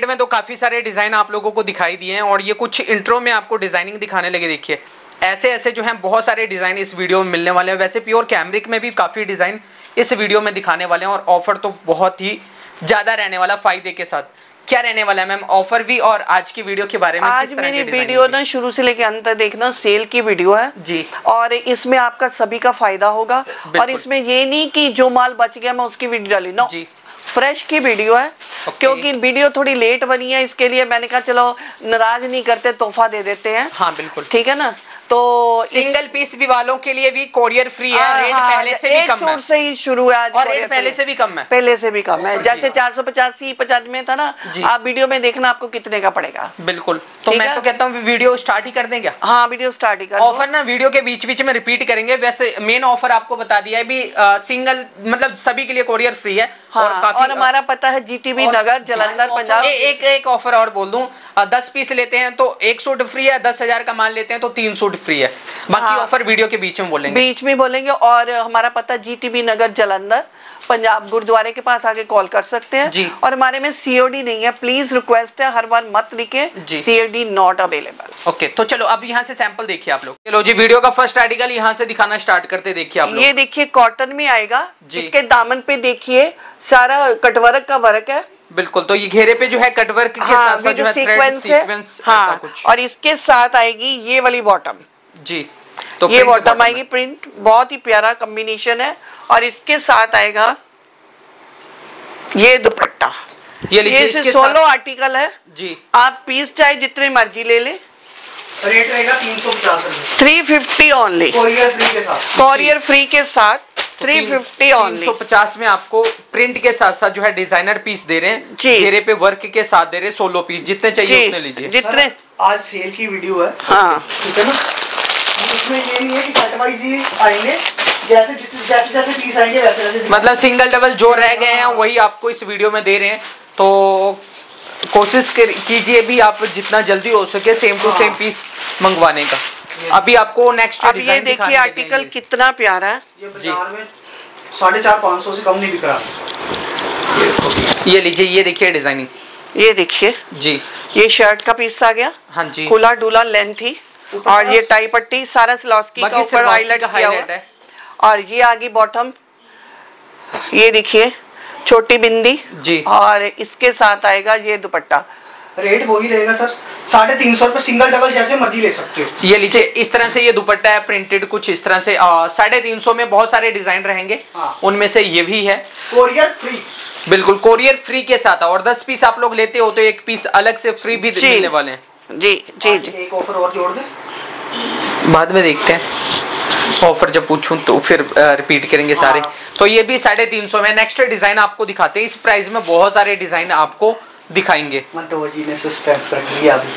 तो में तो काफ़ी सारे डिज़ाइन आप लोगों को दिखाई दिए हैं और ये कुछ इंट्रो में आपको डिज़ाइनिंग दिखाने लगे देखिए। ऐसे ऐसे जो हैं बहुत सारे डिज़ाइन इस वीडियो में मिलने वाले हैं। वैसे प्योर कैमरिक में भी काफ़ी डिज़ाइन इस वीडियो में दिखाने वाले हैं और ऑफ़र तो बहुत ही ज़्यादा रहने वाला फ़ायदे के साथ। क्या रहने वाला है मैम? ऑफ़र भी और आज की वीडियो के बारे में आज मेरी वीडियो ना शुरू से लेकर अंत तक देखना सेल की वीडियो है। जी। और इसमें आपका सभी का फ़ायदा होगा। और इसमें ये नहीं कि जो माल बच गया मैं उसकी वीडियो डाली। नो जी। फ्रेश की वीडियो है Okay. क्योंकि वीडियो थोड़ी लेट बनी है इसके लिए मैंने कहा चलो नाराज़ नहीं करते तोहफा दे देते हैं। हाँ बिल्कुल। ठीक है ना? तो इस- सिंगल पीस भी वालों के लिए भी कोरियर फ्री है हाँ, रेट हाँ, पहले से भी कम है। से ही शुरू है आज और रेट पहले से भी कम है। पहले से भी कम है। जैसे चार सौ पचासी पचास में था ना आप वीडियो में देखना आपको कितने का पड़ेगा। बिल्कुल। तो मैं तो कहता हूँ वीडियो स्टार्ट ही कर देंगे हाँ वीडियो स्टार्ट ही कर ऑफ़र ना वीडियो के बीच बीच में रिपीट करेंगे। वैसे मेन ऑफ़र आपको बता दिया है भी सिंगल मतलब सभी के लिए कोरियर फ्री है। हाँ और काफ़ी और हमारा पता है जीटीबी टीवी नगर जलंधर पंजाब। ए, एक एक ऑफ़र और बोल दूँ। दस पीस लेते हैं तो एक सूट फ्री है दस हज़ार का मान लेते हैं तो तीन सूट फ्री है। बाकी हाँ। ऑफ़र वीडियो के बीच में बोलेंगे। बीच में बोलेंगे और हमारा पता जीटीबी नगर जलंधर पंजाब गुरुद्वारे के पास आके कॉल कर सकते हैं। जी। और हमारे में सीओडी नहीं है प्लीज़ रिक्वेस्ट है हर बार मत लिखे। सीओडी नॉट अवेलेबल ओके तो चलो अब यहाँ से सैंपल देखिए आप लोग। चलो जी वीडियो का फ़र्स्ट आर्टिकल यहाँ से दिखाना स्टार्ट करते देखिए आप लोग। ये देखिए कॉटन में आएगा। इसके दामन पे देखिए सारा कटवर्क का वर्क है। बिल्कुल तो ये घेरे पे जो है कटवर्क के हाँ साथ साथ जो है सीक्वेंस है। हाँ और इसके साथ आएगी ये वाली बॉटम जी। तो ये बॉटम आएगी प्रिंट बहुत ही प्यारा कॉम्बिनेशन है और इसके साथ आएगा ये दुपट्टा। ये लीजिए ये इसके सोलो साथ। आर्टिकल है। जी। आप पीस चाहे जितने मर्ज़ी ले ले। रेट रहेगा तीन सौ पचास three fifty only courier free के साथ। कॉरियर फ्री के साथ थ्री फिफ्टी ओनली तो पचास में आपको प्रिंट के साथ साथ जो है डिज़ाइनर पीस दे रहे हैं। जी। घेरे पे वर्क के साथ दे रहे हैं सोलो पीस जितने चाहिए उतने लीजिए। जितने आज सेल की वीडियो है। हाँ। ठीक है ना? इसमें ये नहीं है कि सेट वाइज ही आएँगे। जैसे जैसे जैसे पीस आएँगे वैसे वैसे मतलब सिंगल डबल जो रह गए हैं वही आपको इस वीडियो में दे रहे हैं। तो कोशिश कीजिए भी आप जितना जल्दी हो सके सेम टू सेम पीस मंगवाने का। अभी आपको नेक्स्ट अब ये देखिए आर्टिकल कितना प्यारा। है ये साढ़े चार पाँच सौ से कम नहीं बिक रहा। ये लीजिए ये देखिए डिज़ाइनिंग ये देखिए। जी। ये शर्ट का पीस आ गया। हाँ जी। खुला डुला लेंथ ही। और ये टाई पट्टी सारा स्लॉस्की का ऊपर हाईलाइट किया हुआ। है। और ये आगे बॉटम ये देखिए छोटी बिंदी। जी। और इसके साथ आएगा ये दुपट्टा। रेट वही रहेगा सर साढ़े तीन सौ रुपये सिंगल डबल जैसे मर्ज़ी ले सकते हो। ये लीजिए इस तरह से ये दुपट्टा है प्रिंटेड कुछ इस तरह से साढ़े तीन सौ में बहुत सारे डिज़ाइन रहेंगे। हाँ। उनमें से ये भी है। कोरियर फ्री बिल्कुल कोरियर फ्री के साथ है और दस पीस आप लोग लेते हो तो एक पीस अलग से फ्री भी। मिलने वाले हैं। जी जी जी। एक ऑफ़र और जोड़ दे। बाद में देखते हैं। ऑफ़र जब पूछूँ तो फिर रिपीट करेंगे सारे। हाँ। तो ये भी साढ़े तीन सौ में। नेक्स्ट डिज़ाइन आपको दिखाते हैं। इस प्राइस में बहुत सारे डिज़ाइन आपको दिखाएँगे। मंतो जी ने सस्पेंस रख लिया अभी।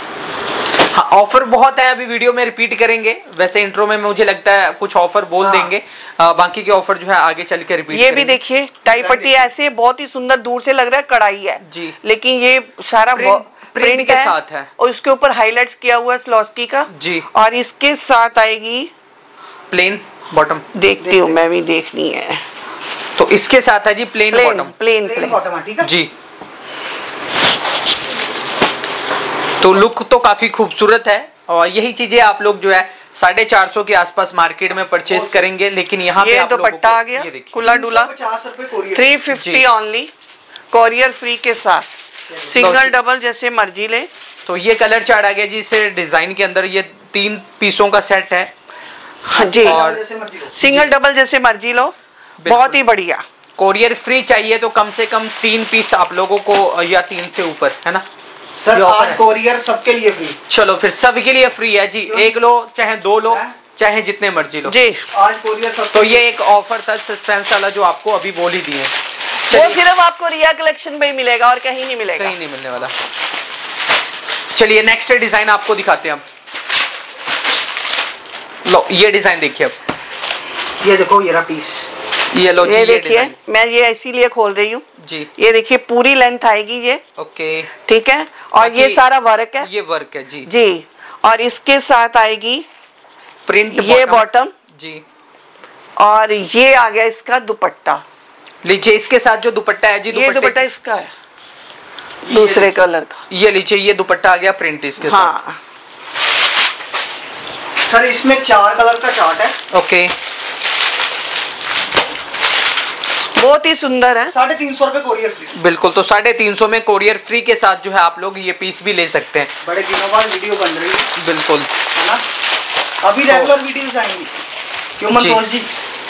हाँ ऑफ़र बहुत है। अभी वीडियो में रिपीट करेंगे। वैसे इंट्रो में मुझे लगता है कुछ ऑफ़र बोल हाँ। देंगे। आ, बाकी के ऑफ़र जो है आगे चल के रिपीट ये भी देखिए टाई पट्टी ऐसे बहुत ही सुंदर दूर से लग रहा है कढ़ाई है। जी। लेकिन ये सारा प्रिंट- के साथ है। और इसके ऊपर हाईलाइट्स किया हुआ है स्लॉस्की का। जी। और इसके साथ आएगी प्लेन बॉटम देखती हूँ मैं भी देखनी है। तो इसके साथ है जी plain plain bottom plain bottom ठीक है? जी। तो लुक तो काफ़ी खूबसूरत है और यही चीज़ें आप लोग जो है साढ़े चार सौ के आसपास मार्केट में परचेज करेंगे लेकिन यहाँ पे ये आप लोगों आ गया खुला डुला three fifty only courier free के साथ। सिंगल डबल जैसे मर्ज़ी ले। तो ये कलर चार्ट आ गया जी इस डिज़ाइन के अंदर ये तीन पीसों का सेट है। हाँ जी। और- जैसे मर्ज़ी लो। सिंगल डबल जैसे मर्ज़ी लो। बहुत ही बढ़िया। कोरियर फ्री चाहिए तो कम से कम तीन पीस आप लोगों को या तीन से ऊपर है ना? सर आज कोरियर सबके लिए फ्री चलो फिर सबके लिए फ्री है जी। एक लो चाहे दो लो चाहे जितने मर्ज़ी लो। जी। आज कोरियर सब तो ये एक ऑफ़र था सस्पेंस वाला जो आपको अभी बोल ही। दिए वो सिर्फ़ आपको रिया कलेक्शन में ही मिलेगा और कहीं नहीं मिलेगा। कहीं नहीं मिलने वाला। चलिए नेक्स्ट डिज़ाइन आपको दिखाते हैं अब लो ये डिज़ाइन देखिए अब। ये देखो ये रहा पीस ये लो जी ये ये देखिए मैं ये इसीलिए खोल रही हूँ। जी। ये देखिए पूरी लेंथ आएगी ये। ओके। ठीक है? और ये सारा वर्क है। ये वर्क है जी। जी। और इसके साथ आएगी प्रिंट ये बॉटम जी। और ये आ गया इसका दुपट्टा। लीजिए इसके साथ जो दुपट्टा है जी ये दुपट्टा इसका है। दूसरे कलर का। ये लीजिए ये दुपट्टा आ गया प्रिंट इसके हाँ। साथ। हाँ। सर इसमें चार कलर का चार्ट है। ओके। बहुत ही सुंदर है। साढ़े तीन सौ रुपए कोरियर फ्री बिल्कुल तो साढ़े तीन सौ में कोरियर फ्री के साथ जो है आप लोग ये पीस भी ले सकते हैं। बड़े दिनों बाद वीडियो बन रही है। बिल्कुल। है ना? अभी रेगुलर वीडियोस आएँगी। क्यों जी?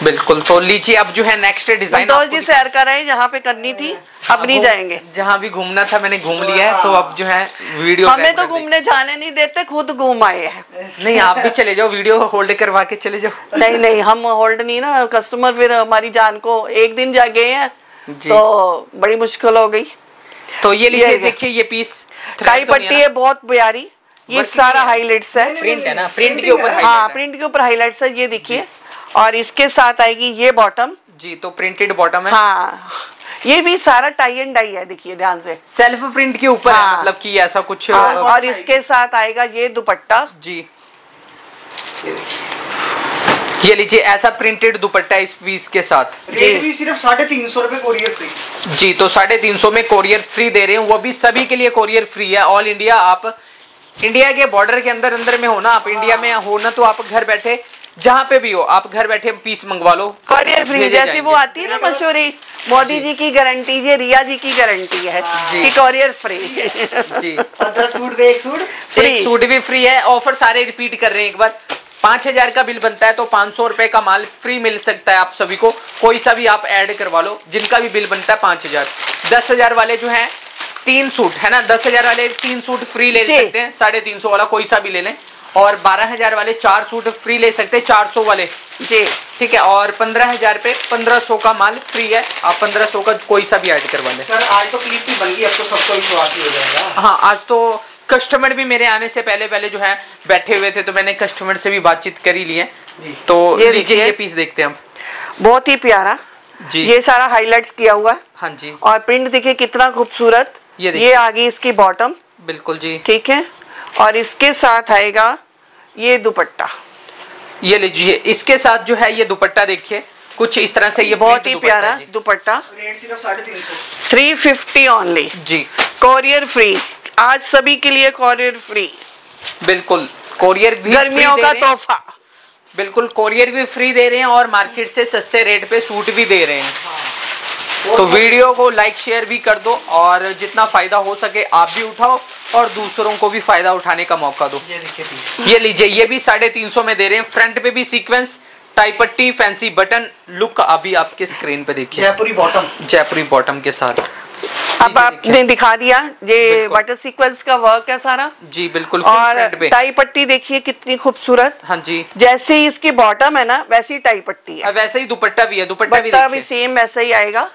बिल्कुल। तो लीजिए अब जो है नेक्स्ट डिज़ाइन संतोष जी सैर कर रहे हैं जहाँ पे करनी थी अब नहीं जाएँगे। जहाँ भी घूमना था मैंने घूम लिया है तो अब जो है वीडियो हमें तो घूमने जाने नहीं देते खुद घूम आए हैं। नहीं आप भी चले जाओ वीडियो होल्ड करवा के चले जाओ। नहीं नहीं हम होल्ड नहीं ना कस्टमर फिर हमारी जान को एक दिन जा गए हैं तो बड़ी मुश्किल हो गई। तो ये लीजिए देखिए ये पीस टाई पट्टी है बहुत प्यारी। ये सारा है। हाईलाइट्स है। प्रिंट है ना प्रिंट के ऊपर हाँ, हाँ है। प्रिंट के ऊपर हाईलाइट्स है ये देखिए। और इसके साथ आएगी ये बॉटम जी तो प्रिंटेड बॉटम है। हाँ। ये भी सारा टाई एंड डाई है देखिए ध्यान से। सेल्फ प्रिंट के ऊपर हाँ। मतलब कि ऐसा कुछ और, और इसके साथ आएगा ये दुपट्टा। जी। ये लीजिए ऐसा प्रिंटेड दुपट्टा इस पीस के साथ। रेट भी सिर्फ़ साढ़े तीन सौ रूपए कोरियर फ्री जी तो साढ़े तीन सौ में कोरियर फ्री दे रहे हैं। वो भी सभी के लिए कोरियर फ्री है। ऑल इंडिया आप इंडिया के बॉर्डर के अंदर अंदर में हो ना आप इंडिया में हो ना तो आप घर बैठे जहाँ पे भी हो आप घर बैठे पीस मंगवा लो कॉरियर फ्री जैसे वो आती है ना मशहूरी मोदी जी। की गारंटी ये रिया जी की गारंटी है कि कॉरियर फ्री जी। और दस सूट एक सूट? एक सूट भी फ्री है ऑफ़र सारे रिपीट कर रहे हैं एक बार। पाँच हज़ार का बिल बनता है तो पाँच सौ रुपए का माल फ्री मिल सकता है आप सभी को। कोई सा भी आप ऐड करवा लो जिनका भी बिल बनता है पाँच हज़ार। दस हज़ार वाले जो हैं तीन सूट है ना? दस हज़ार वाले तीन सूट फ्री ले सकते हैं साढ़े तीन सौ वाला कोई सा भी ले लें। और बारह हज़ार वाले चार सूट फ्री ले सकते हैं चार सौ वाले। जी ठीक है और पंद्रह हज़ार पे पंद्रह सौ का माल फ्री है आप पंद्रह सौ का कोई सा भी ऐड करवा लें। सर आज तो क्लिप भी बन गई अब तो सबको विश्वास ही हो जाएगा। हाँ आज तो कस्टमर भी मेरे आने से पहले पहले जो है बैठे हुए थे तो मैंने कस्टमर से भी बातचीत करी ली है। तो ये लीजिए ये पीस देखते हैं हम। बहुत ही प्यारा। जी। ये सारा हाईलाइट्स किया हुआ। है हाँ जी। और प्रिंट देखिए कितना खूबसूरत। ये ये आ गई इसकी बॉटम बिल्कुल जी। ठीक है। और इसके साथ आएगा ये दुपट्टा। ये लीजिए इसके साथ जो है ये दुपट्टा देखिए। कुछ इस तरह से ये बहुत ही प्यारा दुपट्टा। थ्री फिफ्टी ओनली जी। कोरियर फ्री आज सभी के लिए कोरियर फ्री बिल्कुल कोरियर भी गर्मियों का हैं। तोहफा। बिल्कुल कोरियर भी फ्री दे रहे हैं और मार्केट से सस्ते रेट पे सूट भी दे रहे हैं। तो वीडियो को लाइक शेयर भी कर दो और जितना फ़ायदा हो सके आप भी उठाओ और दूसरों को भी फ़ायदा उठाने का मौका दो। ये देखिए ये लीजिए ये भी साढ़े तीन सौ में दे रहे हैं। फ्रंट पे भी सीक्वेंस टाई पट्टी फैंसी बटन लुक अभी आपके स्क्रीन पे देखिए। जयपुरी बॉटम जयपुरी बॉटम के साथ। अब आपने दिखा दिया ये। बटर सीक्वेंस का वर्क है सारा। जी बिल्कुल और टाई पट्टी देखिए कितनी खूबसूरत। हाँ जी। जैसे ही इसकी बॉटम है ना वैसी टाई पट्टी है। वैसे ही दुपट्टा भी है दुपट्टा भी भी सेम वैसा ही आएगा।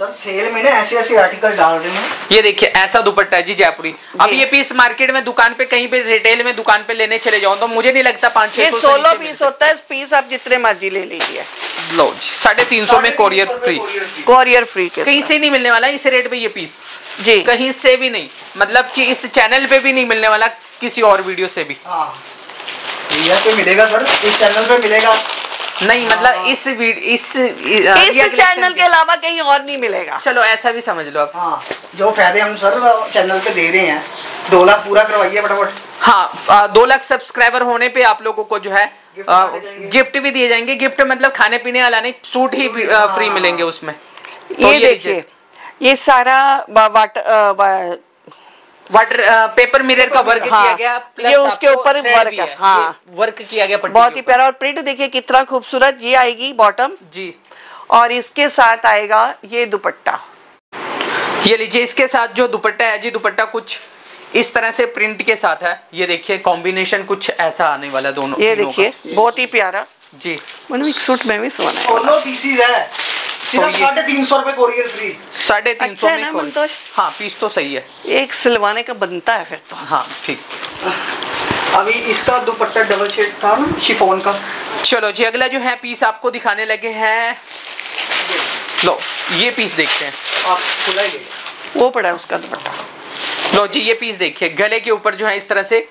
सर सेल में ना ऐसे ऐसे आर्टिकल डाल रहे हैं। ये देखिए ऐसा दुपट्टा है जी जयपुरी। अब ये पीस मार्केट में दुकान पे कहीं पे रिटेल में दुकान पे लेने चले जाओ तो मुझे नहीं लगता पाँच छह सोलह पीस होता है पीस आप जितने मर्ज़ी ले लीजिए। लो जी साढ़े तीन सौ में कोरियर फ्री कोरियर फ्री कहीं से नहीं मिलने वाला इस रेट पे ये पीस जी। कहीं से भी नहीं। मतलब कि इस चैनल पे भी नहीं मिलने वाला किसी और वीडियो से भी। हाँ। पे मिलेगा सर। इस चैनल पे मिलेगा। नहीं मतलब इस वीड इस इस चैनल के अलावा कहीं और नहीं मिलेगा। चलो ऐसा भी समझ लो आप। हाँ जो फ़ायदे हम सर चैनल पे दे रहे हैं दो लाख पूरा करवाइए फटाफट। हाँ दो लाख सब्सक्राइबर होने पे आप लोगों को जो है गिफ्ट आ, गिफ्ट भी दिए जाएँगे। गिफ्ट मतलब खाने पीने वाला नहीं सूट ही फ्री हाँ। मिलेंगे उसमें। तो ये देखिए ये सारा बा- वाट अ, वा- वाटर पेपर मिरर का वर्क हाँ, किया गया ये उसके ऊपर वर्क है, हाँ। वर्क किया गया बहुत ही प्यारा और प्रिंट देखिए कितना खूबसूरत ये आएगी बॉटम जी। और इसके साथ आएगा ये दुपट्टा। ये लीजिए इसके साथ जो दुपट्टा है जी दुपट्टा कुछ इस तरह से प्रिंट के साथ है। ये देखिए कॉम्बिनेशन कुछ ऐसा आने वाला दोनों ये देखिए बहुत ही प्यारा। जी। मैंने एक सूट में भी सोना है। साढ़े तीन सौ रुपए कोरियर फ्री साढ़े तीन सौ अच्छा है में? हाँ पीस तो सही है। एक सिलवाने का बनता है फिर तो। हाँ ठीक। अभी इसका दुपट्टा डबल शेड था ना शिफोन का। चलो जी अगला जो है पीस आपको दिखाने लगे हैं। लो ये पीस देखते हैं। आप खुला ही वो पड़ा है उसका दुपट्टा। लो जी ये पीस देखिए। गले के ऊपर जो है इस तरह से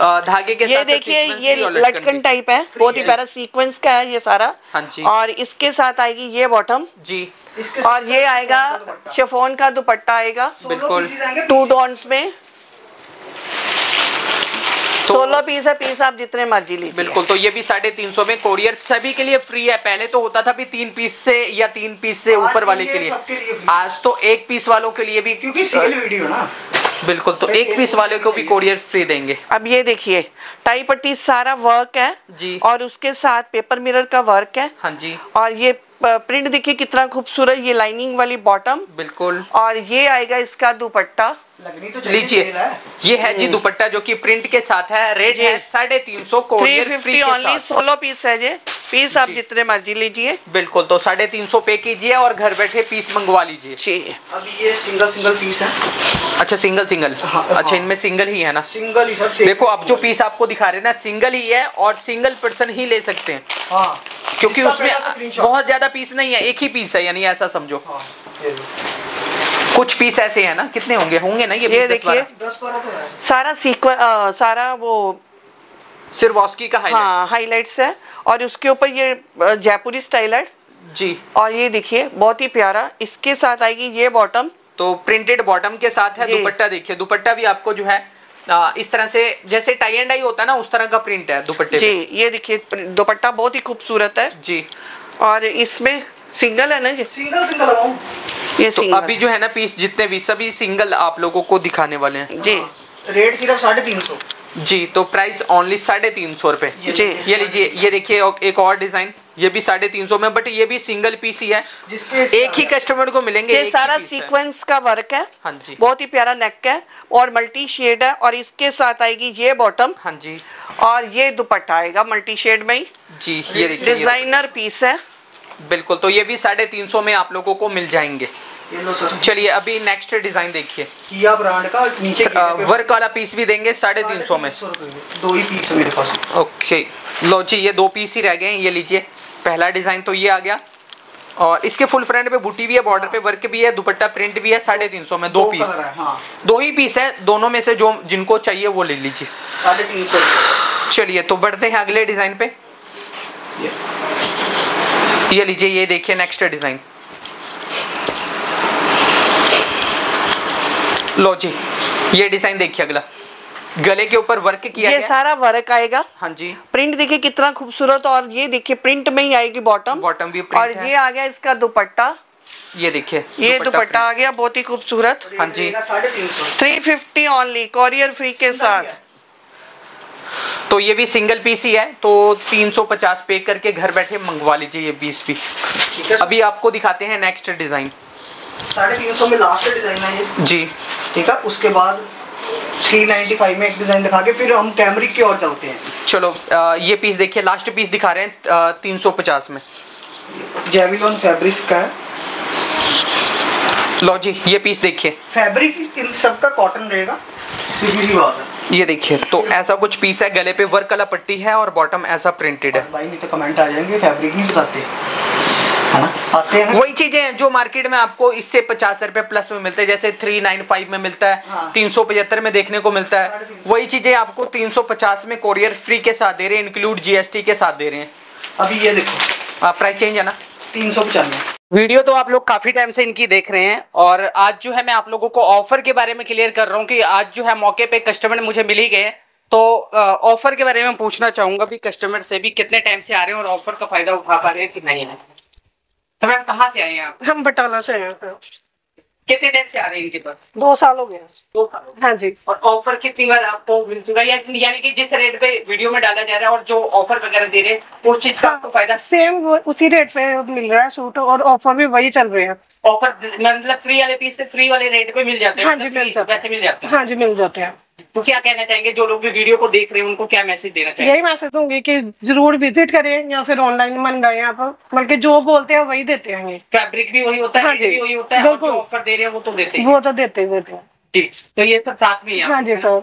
धागे के ये देखिए ये लटकन टाइप है बहुत ही प्यारा सीक्वेंस का है ये सारा। हाँ जी। और इसके साथ आएगी ये बॉटम जी। इसके और ये आएगा शिफॉन का दुपट्टा। आएगा। सोलह बिल्कुल। टू डॉन्स में। तो- सोलह पीस है पीस आप जितने मर्ज़ी लीजिए। बिल्कुल तो ये भी साढ़े तीन सौ में कोरियर सभी के लिए फ्री है। पहले तो होता था भी तीन पीस से या तीन पीस से ऊपर वाले के लिए। आज तो एक पीस वालों के लिए भी क्योंकि सेल वीडियो ना। बिल्कुल तो एक पीस वाले को भी कोरियर फ्री देंगे। अब ये देखिए टाई पट्टी सारा वर्क है जी। और उसके साथ पेपर मिरर का वर्क है। हाँ जी। और ये प्रिंट देखिए कितना खूबसूरत ये लाइनिंग वाली बॉटम बिल्कुल। और ये आएगा इसका दुपट्टा। तो लीजिए। ये है जी दुपट्टा जो कि प्रिंट के साथ है रेट है साढ़े तीन सौ थ्री कोरियर फ्री ओनली सोलह पीस है ये पीस आप जी। जितने मर्ज़ी लीजिए। बिल्कुल तो साढ़े तीन सौ पे कीजिए और घर बैठे पीस मंगवा लीजिए। जी। अब ये सिंगल सिंगल पीस है। अच्छा सिंगल सिंगल हाँ, अच्छा हाँ। इनमें सिंगल ही है ना? सिंगल ही सर सेल देखो अब जो पीस आपको दिखा रहे हैं ना सिंगल ही है और सिंगल पर्सन ही ले सकते हैं। हाँ। क्योंकि उसमें बहुत ज़्यादा पीस नहीं है एक ही पीस है यानी ऐसा समझो। हाँ ये लो। कुछ पीस ऐसे हैं ना कितने होंगे? होंगे ना ये ये देखिए। 12? दस बारह तो है। सारा सीक्वेंस सारा वो सिर्वॉस्की का हाईलाइट हाँ हाइलाइट्स है। और उसके ऊपर ये जयपुरी स्टाइल है। जी। और ये देखिए बहुत ही प्यारा। इसके साथ आएगी ये बॉटम तो प्रिंटेड बॉटम के साथ है दुपट्टा देखिए। दुपट्टा भी आपको जो है आ, इस तरह से जैसे टाई एंड डाई होता है ना उस तरह का प्रिंट है दुपट्टे जी पे। ये देखिए दुपट्टा बहुत ही खूबसूरत है। जी। और इसमें सिंगल है ना जी सिंगल सिंगल ये तो सिंगल अभी जो है ना पीस जितने भी सभी सिंगल आप लोगों को दिखाने वाले हैं। जी। रेट सिर्फ़ साढ़े तीन सौ। जी तो प्राइस ओनली साढ़े तीन सौ रुपए। जी। ये लीजिए ये देखिए एक और डिज़ाइन ये भी साढ़े तीन सौ में बट ये भी सिंगल पीस ही है। जिसके एक ही कस्टमर को मिलेंगे ये सारा सीक्वेंस का वर्क है। हाँ जी। बहुत ही प्यारा नेक है और मल्टी शेड है और इसके साथ आएगी ये बॉटम हाँ जी। और ये दुपट्टा आएगा मल्टी शेड में ही। जी ये डिज़ाइनर पीस है। बिल्कुल तो ये भी साढ़े तीन सौ में आप लोगों को मिल जाएँगे। चलिए अभी नेक्स्ट डिज़ाइन देखिए। किया ब्रांड का नीचे वर्क वाला पीस भी देंगे साढ़े तीन सौ में। दो ही पीस मेरे पास। ओके लो जी ये दो पीस ही रह गए हैं ये लीजिए। पहला डिज़ाइन तो ये आ गया। और इसके फुल फ्रंट पे बूटी भी है बॉर्डर पे वर्क भी है दुपट्टा प्रिंट भी है साढ़े तीन सौ में दो दो पीस है, हाँ। दो ही पीस है दोनों में से जो जिनको चाहिए वो ले लीजिए। साढ़े तीन सौ। चलिए तो बढ़ते हैं अगले डिज़ाइन पे। ये लीजिए ये देखिए नेक्स्ट डिज़ाइन लो जी ये डिज़ाइन देखिए अगला. गले के ऊपर वर्क किया ये गया. सारा वर्क आएगा. हाँ जी. प्रिंट देखिए कितना खूबसूरत और ये देखिए प्रिंट में ही आएगी बॉटम बॉटम भी प्रिंट और है. ये आ गया इसका दुपट्टा. ये देखिए ये दुपट्टा आ गया बहुत ही खूबसूरत. हाँ जी। साढ़े तीन सौ. Three fifty only courier free के साथ. तो ये भी सिंगल पीस ही है तो 350 पे करके घर बैठे मंगवा लीजिए ये पीस भी। ठीक है। अभी आपको दिखाते हैं नेक्स्ट डिज़ाइन साढ़े तीन सौ में लास्ट डिज़ाइन है ये। जी। ठीक है उसके बाद थ्री नाइन्टी फाइव में एक डिज़ाइन दिखा के फिर हम कैमरिक की ओर चलते हैं। चलो अ, ये पीस देखिए लास्ट पीस दिखा रहे हैं तीन सौ पचास में। जेविलॉन फैब्रिक्स का है। लो जी ये पीस देखिए। फैब्रिक इन सबका कॉटन रहेगा। सीधी सी बात है। ये देखिए तो ऐसा कुछ पीस है गले पे वर्क वाला पट्टी है और बॉटम ऐसा प्रिंटेड है। भाई नहीं तो कमेंट आ जाएँगे फैब्रिक नहीं बताते है हैं वही चीज़ें हैं जो मार्केट में आपको इससे पचास रुपए प्लस में मिलते हैं जैसे थ्री नाइन फाइव में मिलता है हाँ। तीन सौ पचहत्तर में देखने को मिलता है। वही चीज़ें आपको तीन सौ पचास में कोरियर फ्री के साथ दे रहे हैं इंक्लूड जीएसटी के साथ दे रहे हैं। अभी ये देखो। प्राइस चेंज है ना? तीन सौ पचानवे। वीडियो तो आप लोग काफ़ी टाइम से इनकी देख रहे हैं और आज जो है मैं आप लोगों को ऑफ़र के बारे में क्लियर कर रहा हूँ कि आज जो है मौके पे कस्टमर मुझे मिल ही गए तो ऑफ़र के बारे में पूछना चाहूँगा भी कस्टमर से भी कितने टाइम से आ रहे हैं और ऑफ़र का फ़ायदा उठा पा रहे हैं कि नहीं है। तो मैम कहाँ से आए हैं आप? हम बटाला से आए हैं। कितने टाइम से आ रहे हैं इनके पास? दो साल हो गए दो साल हाँ जी। और ऑफ़र कितनी बार आपको मिल चुका है? यानी कि जिस रेट पे वीडियो में डाला जा रहा है और जो ऑफ़र वगैरह दे रहे हैं उस चीज़ का आपको फ़ायदा? सेम उसी रेट पे मिल रहा है सूट और ऑफ़र भी वही चल रहे हैं। ऑफ़र मतलब फ्री वाले पीस से फ्री वाले रेट पे मिल जाते हैं? हाँ जी, मतलब मिल जाते हैं। वैसे मिल जाते हैं। हाँ जी मिल जाते हैं। तो क्या कहना चाहेंगे? जो लोग भी वीडियो को देख रहे हैं उनको क्या मैसेज देना चाहिए यही मैसेज दूँगी कि ज़रूर विज़िट करें या फिर ऑनलाइन मंगाएँ आप बल्कि जो बोलते हैं वही देते हैं। फैब्रिक भी वही होता है हाँ भी वही होता है और जो ऑफ़र दे रहे हैं वो तो देते हैं वो तो देते ही देते हैं। जी तो ये सब साथ में ही हाँ। जी सर।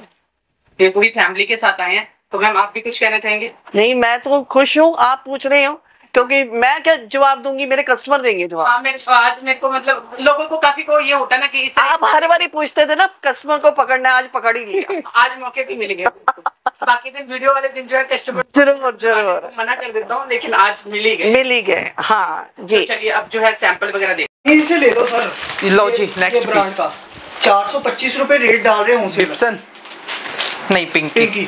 ये पूरी फैमिली के साथ आए हैं। तो मैम आप भी कुछ कहना चाहेंगे? नहीं मैं तो खुश हूँ आप पूछ रहे हो। क्योंकि मैं क्या जवाब दूँगी? मेरे कस्टमर देंगे जवाब। हाँ मैं आज मेरे को मतलब लोगों को काफ़ी को ये होता है ना कि इस आप हर बार ही पूछते थे ना कस्टमर को पकड़ना है, आज पकड़ ही लिया। आज मौके पे मिल गए बाकी दिन वीडियो वाले दिन जो है कस्टमर ज़रूर ज़रूर। मना कर देता हूँ लेकिन आज मिली गए। मिल ही गए हाँ जी। तो चलिए अब जो है सैंपल वगैरह इनसे ले लो सर। लो जी, ये ब्रांड का। चार सौ पच्चीस रूपए रेट डाल रहे हैं नहीं पिंकी पिंकी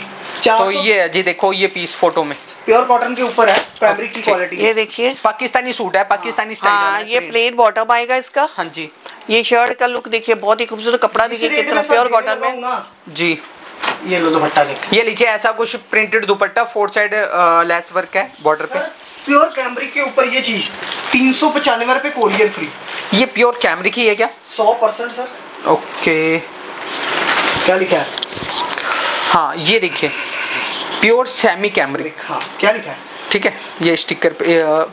तो ये है जी देखो ये पीस फ़ोटो में। प्योर कॉटन के ऊपर है फैब्रिक की क्वालिटी ये देखिए। पाकिस्तानी सूट है पाकिस्तानी स्टाइल हाँ ये प्लेन बॉटम आएगा इसका। हाँ जी। ये शर्ट का लुक देखिए बहुत ही खूबसूरत कपड़ा देखिए कितना प्योर कॉटन में। जी। ये लो दुपट्टा देखिए ये लीजिए ऐसा कुछ printed dupatta four side lace work है बॉर्डर पे। प्योर कैमरिक के ऊपर ये चीज़ तीन सौ पचानवे रुपए कोरियर फ्री ये प्योर कैमरिक ही है क्या? सौ परसेंट सर ओके क्या लिखा है? हाँ ये देखिए। प्योर सेमी कैमरिक हाँ क्या लिखा है? ठीक है ये स्टिकर पे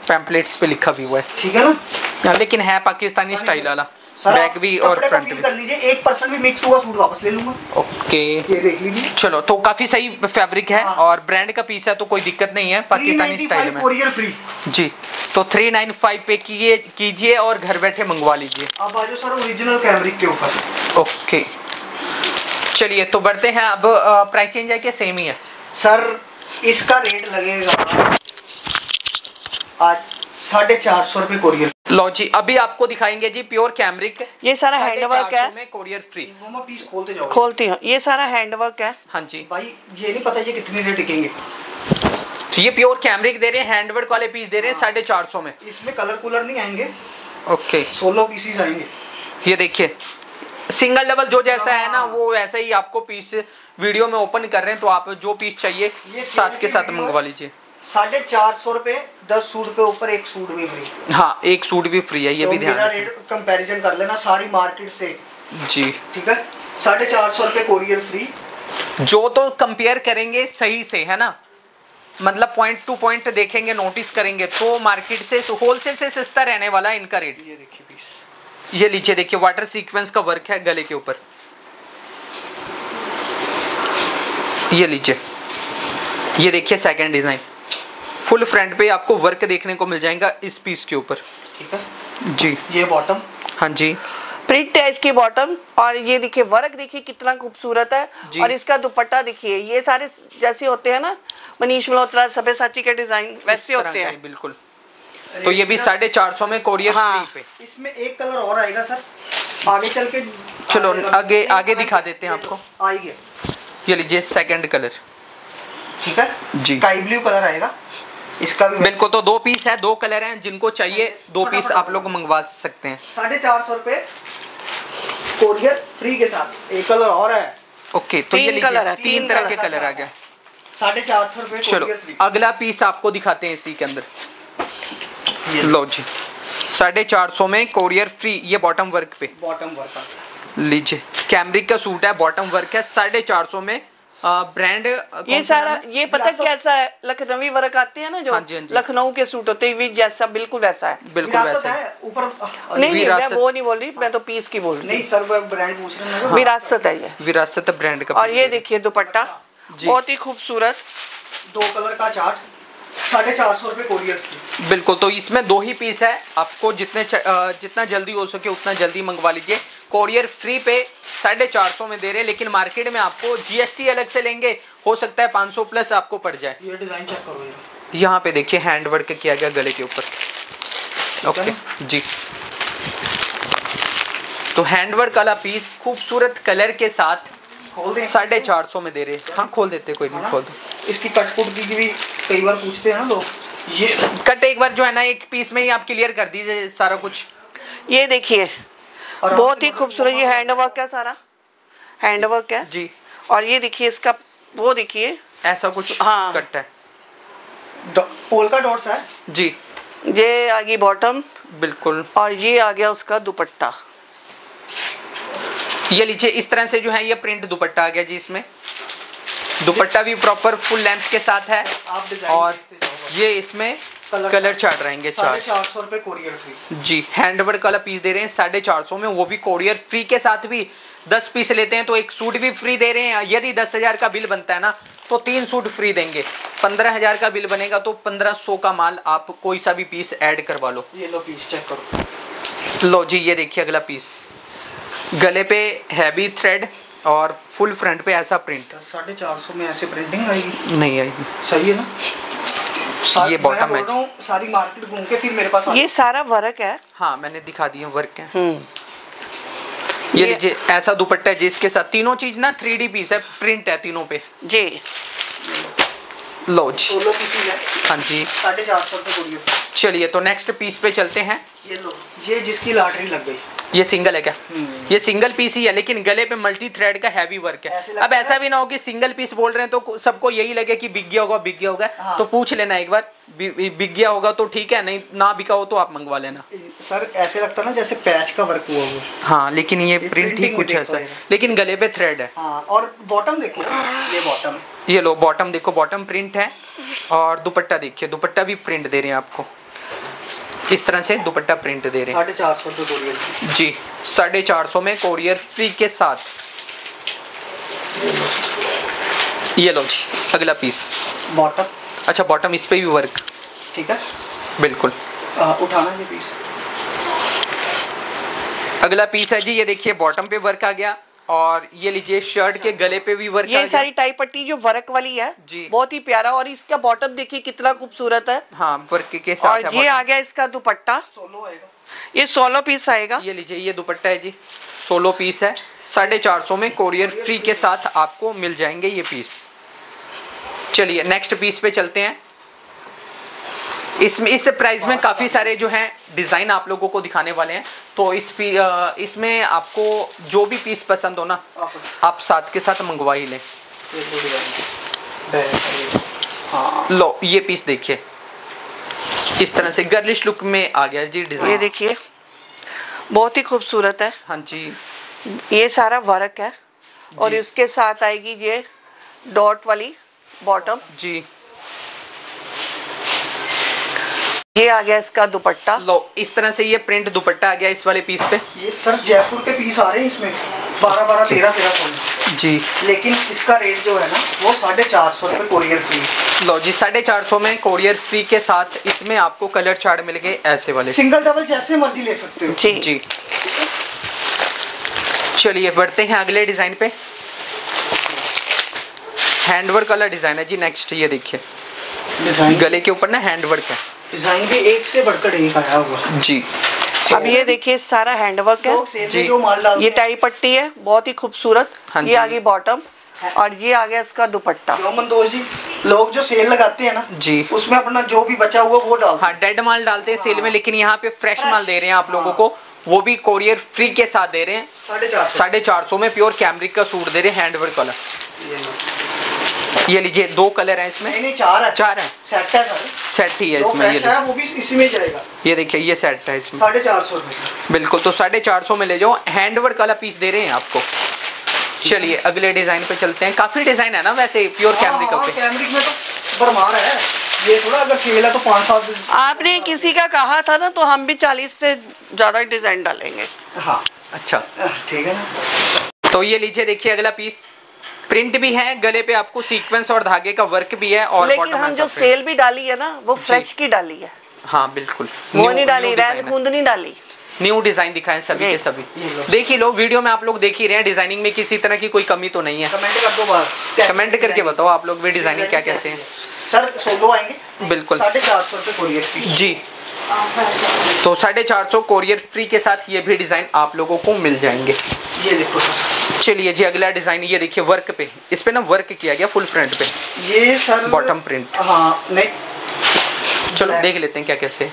पैम्पलेट्स पे लिखा भी हुआ है। ठीक है ना? हाँ, लेकिन है पाकिस्तानी स्टाइल वाला। बैक भी और फ्रंट भी कर लीजिए एक परसेंट भी मिक्स हुआ सूट वापस ले लूँगा। ओके। ये देख लीजिए। चलो तो काफ़ी सही फैब्रिक है हाँ। और ब्रांड का पीस है तो कोई दिक्कत नहीं है पाकिस्तानी स्टाइल में। कोरियर फ्री जी तो 395 पे किए कीजिए और घर बैठे मंगवा लीजिए। अब आ जाओ सर ओरिजिनल कैमरिक के ऊपर। ओके। चलिए तो बढ़ते हैं अब प्राइस चेंज है क्या सेम ही है? सर इसका रेट लगेगा। आज साढ़े चार सौ रुपये कोरियर लो जी अभी आपको दिखाएँगे जी प्योर कैमरिक ये सारा हैंडवर्क है। में कोरियर फ्री मामा पीस खोलते जाओ। खोलती हूँ। ये सारा हैंडवर्क है। हाँ जी। भाई ये नहीं पता ये कितनी देर टिकेंगे तो ये प्योर कैमरिक दे रहे हैं हैंडवर्क वाले पीस दे रहे हैं साढ़े चार सौ में। इसमें कलर कूलर नहीं आएँगे। ओके। सोलो पीसीस आएँगे। ये देखिए सिंगल डबल जो जैसा है ना हाँ। वो वैसे ही आपको पीस वीडियो में ओपन कर रहे हैं तो आप जो पीस चाहिए साथ के साथ मंगवा लीजिए। साढ़े चार सौ रुपये दस सूट पे ऊपर एक सूट भी फ्री हाँ एक सूट भी फ्री है ये भी ध्यान रेट कंपैरिजन कर लेना सारी मार्केट से। जी। ठीक है? साढ़े चार सौ रुपये कोरियर फ्री जो तो कंपेयर करेंगे सही से है ना? मतलब पॉइंट टू पॉइंट देखेंगे नोटिस करेंगे तो मार्केट से तो होलसेल से सस्ता रहने वाला है इनका रेट ये देखिए पीस ये नीचे देखिए वाटर सीक्वेंस का वर्क है गले के ऊपर। ये लीजिए। ये देखिए सेकंड डिज़ाइन फुल फ्रंट पे आपको वर्क देखने को मिल जाएगा इस पीस के ऊपर। ठीक है? जी। ये बॉटम हाँ जी। प्रिंट है इसकी बॉटम और ये देखिए वर्क देखिए कितना खूबसूरत है। और इसका दुपट्टा देखिए ये सारे जैसे होते हैं ना मनीष मल्होत्रा सफ़ेद साची के डिज़ाइन वैसे होते हैं। बिल्कुल। तो ये भी साढ़े चार सौ में कोरियर हाँ। पे। इसमें एक कलर और आएगा सर। आगे चल के चलो, आएगा। आगे- आगे दिखा देते हैं आपको। आ गया ये लीजिए सेकंड कलर ठीक है? जी। स्काई ब्लू कलर आएगा। इसका भी बिल्कुल तो दो पीस है दो कलर हैं जिनको चाहिए दो पीस आप लोग मंगवा सकते हैं। साढ़े चार सौ रुपये कोरियर फ्री के साथ। एक कलर और है। ओके तो ये तीन कलर है, तीन तरह के कलर आ गए साढ़े चार सौ रुपये चलो अगला पीस आपको दिखाते हैं इसी के अंदर। लो जी। साढ़े चार सौ में कोरियर फ्री ये बॉटम वर्क पे। बॉटम वर्क लीजिए। कैमरिक का सूट है बॉटम वर्क है साढ़े चार सौ में ब्रांड ये सारा ये पता कैसा है? लखनवी वर्क आते हैं ना जो? हाँ जी, हाँ जी। लखनऊ के सूट होते हैं जैसा बिल्कुल वैसा है। बिल्कुल विरासत है। ऊपर नहीं नहीं मैं विरासत- वो नहीं बोल रही मैं तो पीस की बोल रही नहीं सर ब्रांड पूछ रहे हैं। विरासत है ये। विरासत ब्रांड का और ये देखिए दुपट्टा बहुत ही खूबसूरत। दो कलर का चार्ट साढ़े चार सौ रुपये कोरियर बिल्कुल तो इसमें दो ही पीस है। आपको जितने जितना जल्दी हो सके उतना जल्दी मंगवा लीजिए। कोरियर फ्री पे साढ़े चार सौ में दे रहे हैं लेकिन मार्केट में आपको जीएसटी अलग से लेंगे हो सकता है 500 प्लस आपको पड़ जाए। ये डिज़ाइन चेक करो ये यहाँ पे देखिए हैंड वर्क किया गया गले के ऊपर। ओके जी। तो हैंड वर्क वाला पीस खूबसूरत कलर के साथ साढ़े चार सौ में दे रहे हैं। हाँ खोल देते कोई है नहीं खोल दो। इसकी कटपुट की भी कई बार पूछते हैं ना लोग। ये कट एक बार जो है ना एक पीस में ही आप क्लियर कर दीजिए सारा कुछ। ये देखिए और बहुत ही खूबसूरत ये हैंड वर्क है सारा? हैंड वर्क है जी। और ये देखिए इसका वो देखिए। ऐसा कुछ हाँ। कट है। पोलका डॉट्स है? जी। ये आ गई बॉटम बिल्कुल। और ये आ गया उसका दुपट्टा। ये लीजिए इस तरह से जो है ये प्रिंट दुपट्टा आ गया जी इसमें। दुपट्टा भी प्रॉपर फुल लेंथ के साथ है। और ये इसमें कलर चार्ट रहेंगे चार। चार सौ रुपये कोरियर फ्री जी हैंडवर्क वाला पीस दे रहे हैं साढ़े चार सौ में वो भी कोरियर फ्री के साथ भी दस पीस लेते हैं तो एक सूट भी फ्री दे रहे हैं। यदि दस हज़ार का बिल बनता है ना तो तीन सूट फ्री देंगे। पंद्रह हज़ार का बिल बनेगा तो पंद्रह सौ का माल आप कोई सा भी पीस ऐड करवा लो। ये लो पीस चेक करो। लो जी ये देखिए अगला पीस गले पे हैवी थ्रेड और फुल फ्रंट पे ऐसा प्रिंट साढ़े चार सौ में ऐसे प्रिंटिंग आएगी? नहीं आएगी। सही है ना? ये मैं bottom बोल है। सारी मार्केट घूम के फिर मेरे पास ये सारा वर्क है। हाँ मैंने दिखा दिए वर्क है। हम्म। ये ये- लीजिए ऐसा दुपट्टा है जिसके साथ तीनों चीज़ ना थ्री डी पीस है प्रिंट है तीनों पे। जी। लो जी है हाँ। जी। साढ़े चार सौ चलिए तो नेक्स्ट पीस पे चलते हैं। ये लो ये जिसकी लॉटरी लग गई। ये सिंगल है क्या? हम्म। ये सिंगल पीस ही है लेकिन गले पे मल्टी थ्रेड का हैवी वर्क है। ऐसे अब ऐसा भी ना हो कि सिंगल पीस बोल रहे हैं तो सबको यही लगे कि बिक गया होगा बिक गया होगा। हाँ। तो पूछ लेना एक बार बिक गया होगा तो ठीक है नहीं ना बिका हो तो आप मंगवा लेना। सर ऐसे लगता है ना जैसे पैच का वर्क हुआ हुआ हाँ लेकिन ये प्रिंट ही कुछ ऐसा है। ये। लेकिन गले पे थ्रेड है। हाँ और बॉटम देखो ये बॉटम ये लो बॉटम देखो बॉटम प्रिंट है। और दुपट्टा देखिए दुपट्टा भी प्रिंट दे रहे हैं आपको। इस तरह से दुपट्टा प्रिंट दे रहे साढ़े चार सौ हैं जी साढ़े चार सौ में कोरियर फ्री के साथ। ये लो जी अगला पीस बॉटम अच्छा बॉटम इस पे भी वर्क ठीक है? बिल्कुल। आ, उठाना ये पीस अगला पीस है जी ये देखिए बॉटम पे वर्क आ गया। और ये लीजिए शर्ट के गले पे भी वर्क ये सारी टाई पट्टी जो वर्क वाली है जी। बहुत ही प्यारा और इसका बॉटम देखिए कितना खूबसूरत है। हाँ वर्क के साथ और है ये आ गया इसका दुपट्टा। सोलो आएगा। ये सोलो पीस आएगा। ये लीजिए ये दुपट्टा है जी। सोलो पीस है। साढ़े चार सौ में कोरियर फ्री के साथ आपको मिल जाएँगे ये पीस चलिए नेक्स्ट पीस पे चलते हैं। इसमें इस प्राइस में काफ़ी सारे जो हैं डिज़ाइन आप लोगों को दिखाने वाले हैं। तो इस इसमें आपको जो भी पीस पसंद हो ना आप साथ के साथ मंगवा ही लें। लो ये पीस देखिए। इस तरह से गर्लिश लुक में आ गया जी डिज़ाइन ये देखिए बहुत ही खूबसूरत है। हाँ जी। ये सारा वर्क है। और। इसके साथ आएगी ये डॉट वाली बॉटम जी। ये आ गया इसका दुपट्टा। लो इस तरह से ये प्रिंट दुपट्टा आ गया इस वाले पीस पे। ये सर जयपुर के पीस आ रहे हैं इसमें। बारह बारह तेरह तेरह सौ जी। लेकिन इसका रेट जो है ना वो साढ़े चार सौ रुपये कोरियर फ्री लो जी साढ़े चार सौ में कोरियर फ्री के साथ इसमें आपको कलर चार्ट मिल गए ऐसे वाले। सिंगल डबल जैसे मर्ज़ी ले सकते हो। जी। जी। चलिए बढ़ते हैं अगले डिज़ाइन पे। हैंडवर्क वाला डिज़ाइन है जी नेक्स्ट ये देखिए। गले के ऊपर ना हैंडवर्क है। डिज़ाइन भी एक से बढ़कर एक आया हुआ जी। अब ये देखिए सारा हैंडवर्क है। जी। जो माल ये टाई पट्टी है बहुत ही खूबसूरत। हाँ ये। आ गई बॉटम और ये आ गया इसका दुपट्टा। जी लोग जो सेल लगाते हैं ना जी। उसमें अपना जो भी बचा हुआ वो डालते हाँ डेड माल डालते हैं सेल में लेकिन यहाँ पे फ्रेश माल दे रहे हैं आप लोगों हाँ। को। वो भी कोरियर फ्री के साथ दे रहे हैं। हैं साढ़े चार सौ। साढ़े चार सौ में प्योर कैमरिक का सूट दे रहे हैं हैंडवर्क वाला। ये लीजिए दो कलर है इसमें। चार है। चार है। सेट है सर। सेट ही है इसमें ये है वो भी इसी में जाएगा। ये देखिए ये सेट है इसमें। साढ़े चार सौ बिल्कुल तो साढ़े चार सौ में ले जाओ। हैंडवर्क वाला पीस दे रहे हैं आपको। चलिए अगले डिज़ाइन पे चलते हैं। काफ़ी डिज़ाइन है ना वैसे प्योर कैमरिक हाँ, कैमरिक में तो भरमार है। ये थोड़ा अगर सेल है तो पाँच सात आपने किसी का कहा था ना तो हम भी चालीस से ज़्यादा डिज़ाइन डालेंगे। हाँ। अच्छा। ठीक है ना। तो ये लीजिए देखिए अगला पीस प्रिंट भी है गले पे आपको सीक्वेंस और धागे का वर्क भी है और लेकिन हम जो सेल भी डाली है ना वो फ्रेश की डाली है। हाँ बिल्कुल। वो नहीं डाली रैन design नहीं डाली। न्यू डिज़ाइन दिखाएँ सभी के सभी। देख ही लो वीडियो में आप लोग देख ही रहे हैं डिज़ाइनिंग में किसी तरह की कोई कमी तो नहीं है। कमेंट कर दो बस कमेंट करके बताओ आप लोग भी डिज़ाइनिंग क्या कैसे है। सर सोलो आएँगे? बिल्कुल। साढ़े चार सौ रुपये जी। तो साढ़े चार सौ कोरियर फ्री के साथ ये भी डिज़ाइन आप लोगों को मिल जाएँगे। ये देखो सर। चलिए जी अगला डिज़ाइन ये देखिए वर्क पे। इस पे ना वर्क किया गया फुल फ्रंट पे। ये सर बॉटम प्रिंट हाँ नहीं चलो देख लेते हैं क्या कैसे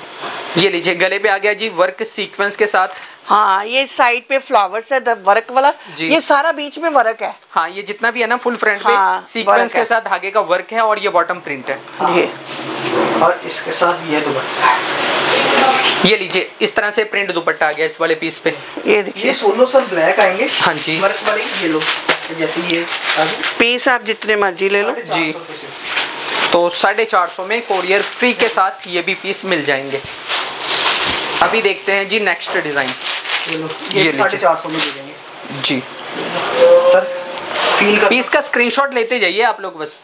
ये लीजिए गले पे आ गया जी वर्क सीक्वेंस के साथ। हाँ ये साइड पे फ्लावर्स है वर्क वाला। जी। ये सारा बीच में वर्क है। हाँ ये जितना भी है ना फुल फ्रंट हाँ, पे सीक्वेंस के साथ धागे का वर्क है और ये बॉटम प्रिंट है। हाँ, ये। और इसके साथ ये दुपट्टा। ये लीजिए इस तरह से प्रिंट दुपट्टा आ गया इस वाले पीस पे। ये ये देखिए सोलो सर ब्लैक आएँगे। हाँ जी। वर्क वाले ये लो। जैसे ये पीस आप जितने मर्ज़ी ले लो। जी। तो साढ़े चार सौ में कोरियर फ्री के साथ ये भी पीस मिल जाएँगे। अभी देखते हैं जी नेक्स्ट डिज़ाइन ये साढ़े चार सौ में दे देंगे। जी। सर फील कर पीस का स्क्रीनशॉट लेते जाइए आप लोग बस।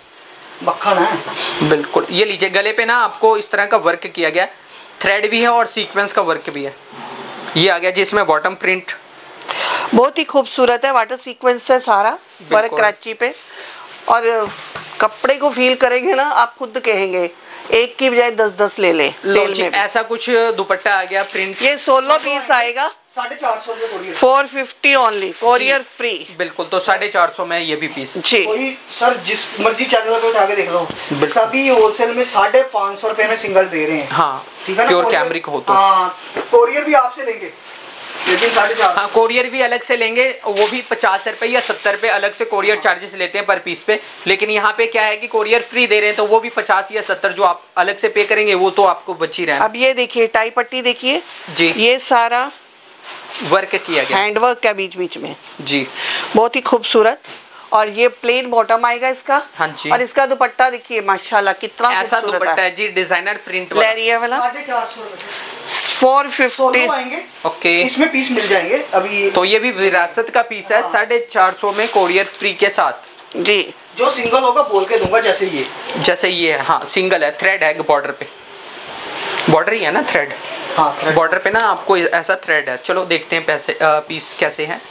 मक्खन है। बिल्कुल। ये लीजिए गले पे ना आपको इस तरह का वर्क किया गया। थ्रेड भी है और सीक्वेंस का वर्क भी है। ये आ गया जी इसमें बॉटम प्रिंट बहुत ही खूबसूरत है वाटर सीक्वेंस है सारा वर्क कराची पे। और कपड़े को फील करेंगे ना आप खुद कहेंगे एक की बजाय दस दस ले ले लो सेल जी ऐसा कुछ दुपट्टा आ गया प्रिंट ये सोलह पीस आएगा। साढ़े चार सौ four fifty only courier free बिल्कुल तो साढ़े चार सौ में ये भी पीस जी। कोई सर जिस मर्ज़ी चैनल पे उठा के देख लो सभी होलसेल में साढ़े पाँच सौ रुपए में सिंगल दे रहे हैं। हाँ ठीक है ना प्योर कैमरिक हो तो। हाँ कोरियर भी आपसे लेंगे। लेकिन साढ़े चार हाँ कोरियर भी अलग से लेंगे वो भी पचास रुपए या सत्तर रुपए अलग से कोरियर चार्जेस लेते हैं पर पीस पे। लेकिन यहाँ पे क्या है कि कोरियर फ्री दे रहे हैं तो वो भी पचास या सत्तर जो आप अलग से पे करेंगे वो तो आपको बची रहे अब ये देखिए टाई पट्टी देखिए। जी। ये सारा वर्क किया गया। हैंडवर्क है बीच बीच में। जी। बहुत ही खूबसूरत। और ये प्लेन बॉटम आएगा इसका। हाँ जी। और इसका दुपट्टा देखिए माशाल्लाह कितना ऐसा दुपट्टा है। है जी डिज़ाइनर प्रिंट वाला। चार सौ रुपए। Four fifty. ओके। इसमें पीस मिल जाएँगे। अभी तो ये भी विरासत का पीस है साढ़े चार सौ में कोरियर फ्री के साथ। जी। जो सिंगल होगा बोल के दूँगा जैसे ये। जैसे ये है हाँ सिंगल है थ्रेड है बॉर्डर पे। बॉर्डर ही है ना थ्रेड हाँ बॉर्डर पे ना आपको ऐसा थ्रेड है। चलो देखते हैं पैसे पीस कैसे हैं।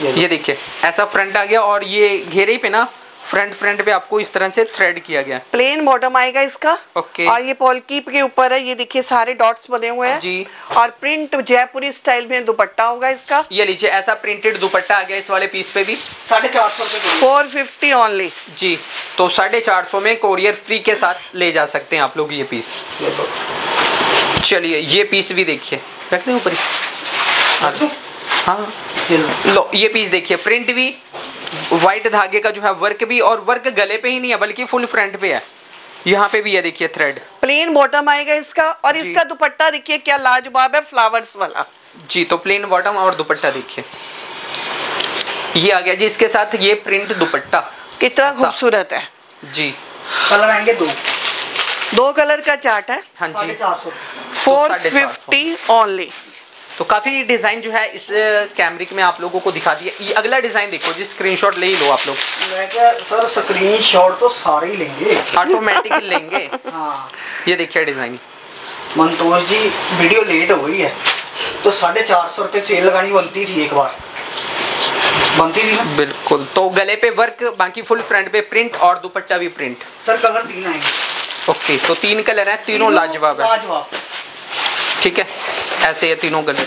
ये देखिए ऐसा फ्रंट आ गया और ये घेरे पे ना फ्रंट फ्रंट पे आपको इस तरह से थ्रेड किया गया। प्लेन बॉटम आएगा इसका। ओके। और ये पॉलकी के ऊपर है ये देखिए सारे डॉट्स बने हुए हैं। जी। और प्रिंट जयपुरी स्टाइल में दुपट्टा होगा इसका। ये लीजिए ऐसा प्रिंटेड दुपट्टा आ गया इस वाले पीस पे भी। साढ़े चार सौ फोर फिफ्टी ओनली जी तो साढ़े चार सौ में कोरियर फ्री के साथ ले जा सकते हैं आप लोग ये पीस चलिए ये पीस भी देखिए। रख दें ऊपर। ही लो ये पीस देखिए प्रिंट भी वाइट धागे का जो है वर्क भी और वर्क गले पे ही नहीं है बल्कि फुल फ्रंट पे है। यहाँ पे भी है देखिए थ्रेड प्लेन बॉटम आएगा इसका और इसका दुपट्टा देखिए क्या लाजवाब है फ्लावर्स वाला। जी तो प्लेन बॉटम और दुपट्टा देखिए। ये आ गया जी इसके साथ ये प्रिंट दुपट्टा। कितना खूबसूरत है। जी। कलर आएँगे दो। दो कलर का चार्ट है। हाँ जी। फोर। फिफ्टी ओनली तो काफ़ी डिज़ाइन जो है इस कैमरिक में आप लोगों को दिखा दिया ये अगला डिज़ाइन देखो जी स्क्रीनशॉट ले ही लो आप लोग। मैं क्या सर स्क्रीन तो सारे लेंगे? ऑटोमेटिक लेंगे। हाँ। ये देखिए design. Mantosh ji video late हो गई है। तो साढ़े चार सौ रुपये सेल लगानी बनती थी एक बार। बनती थी ना? बिल्कुल। तो गले पे वर्क बाकी फुल फ्रंट पे प्रिंट और दुपट्टा भी प्रिंट सर कलर तीन आएँगे। ओके तो तीन कलर हैं तीनों लाजवाब है। लाजवाब। ठीक है? ऐसे ये तीनों कलर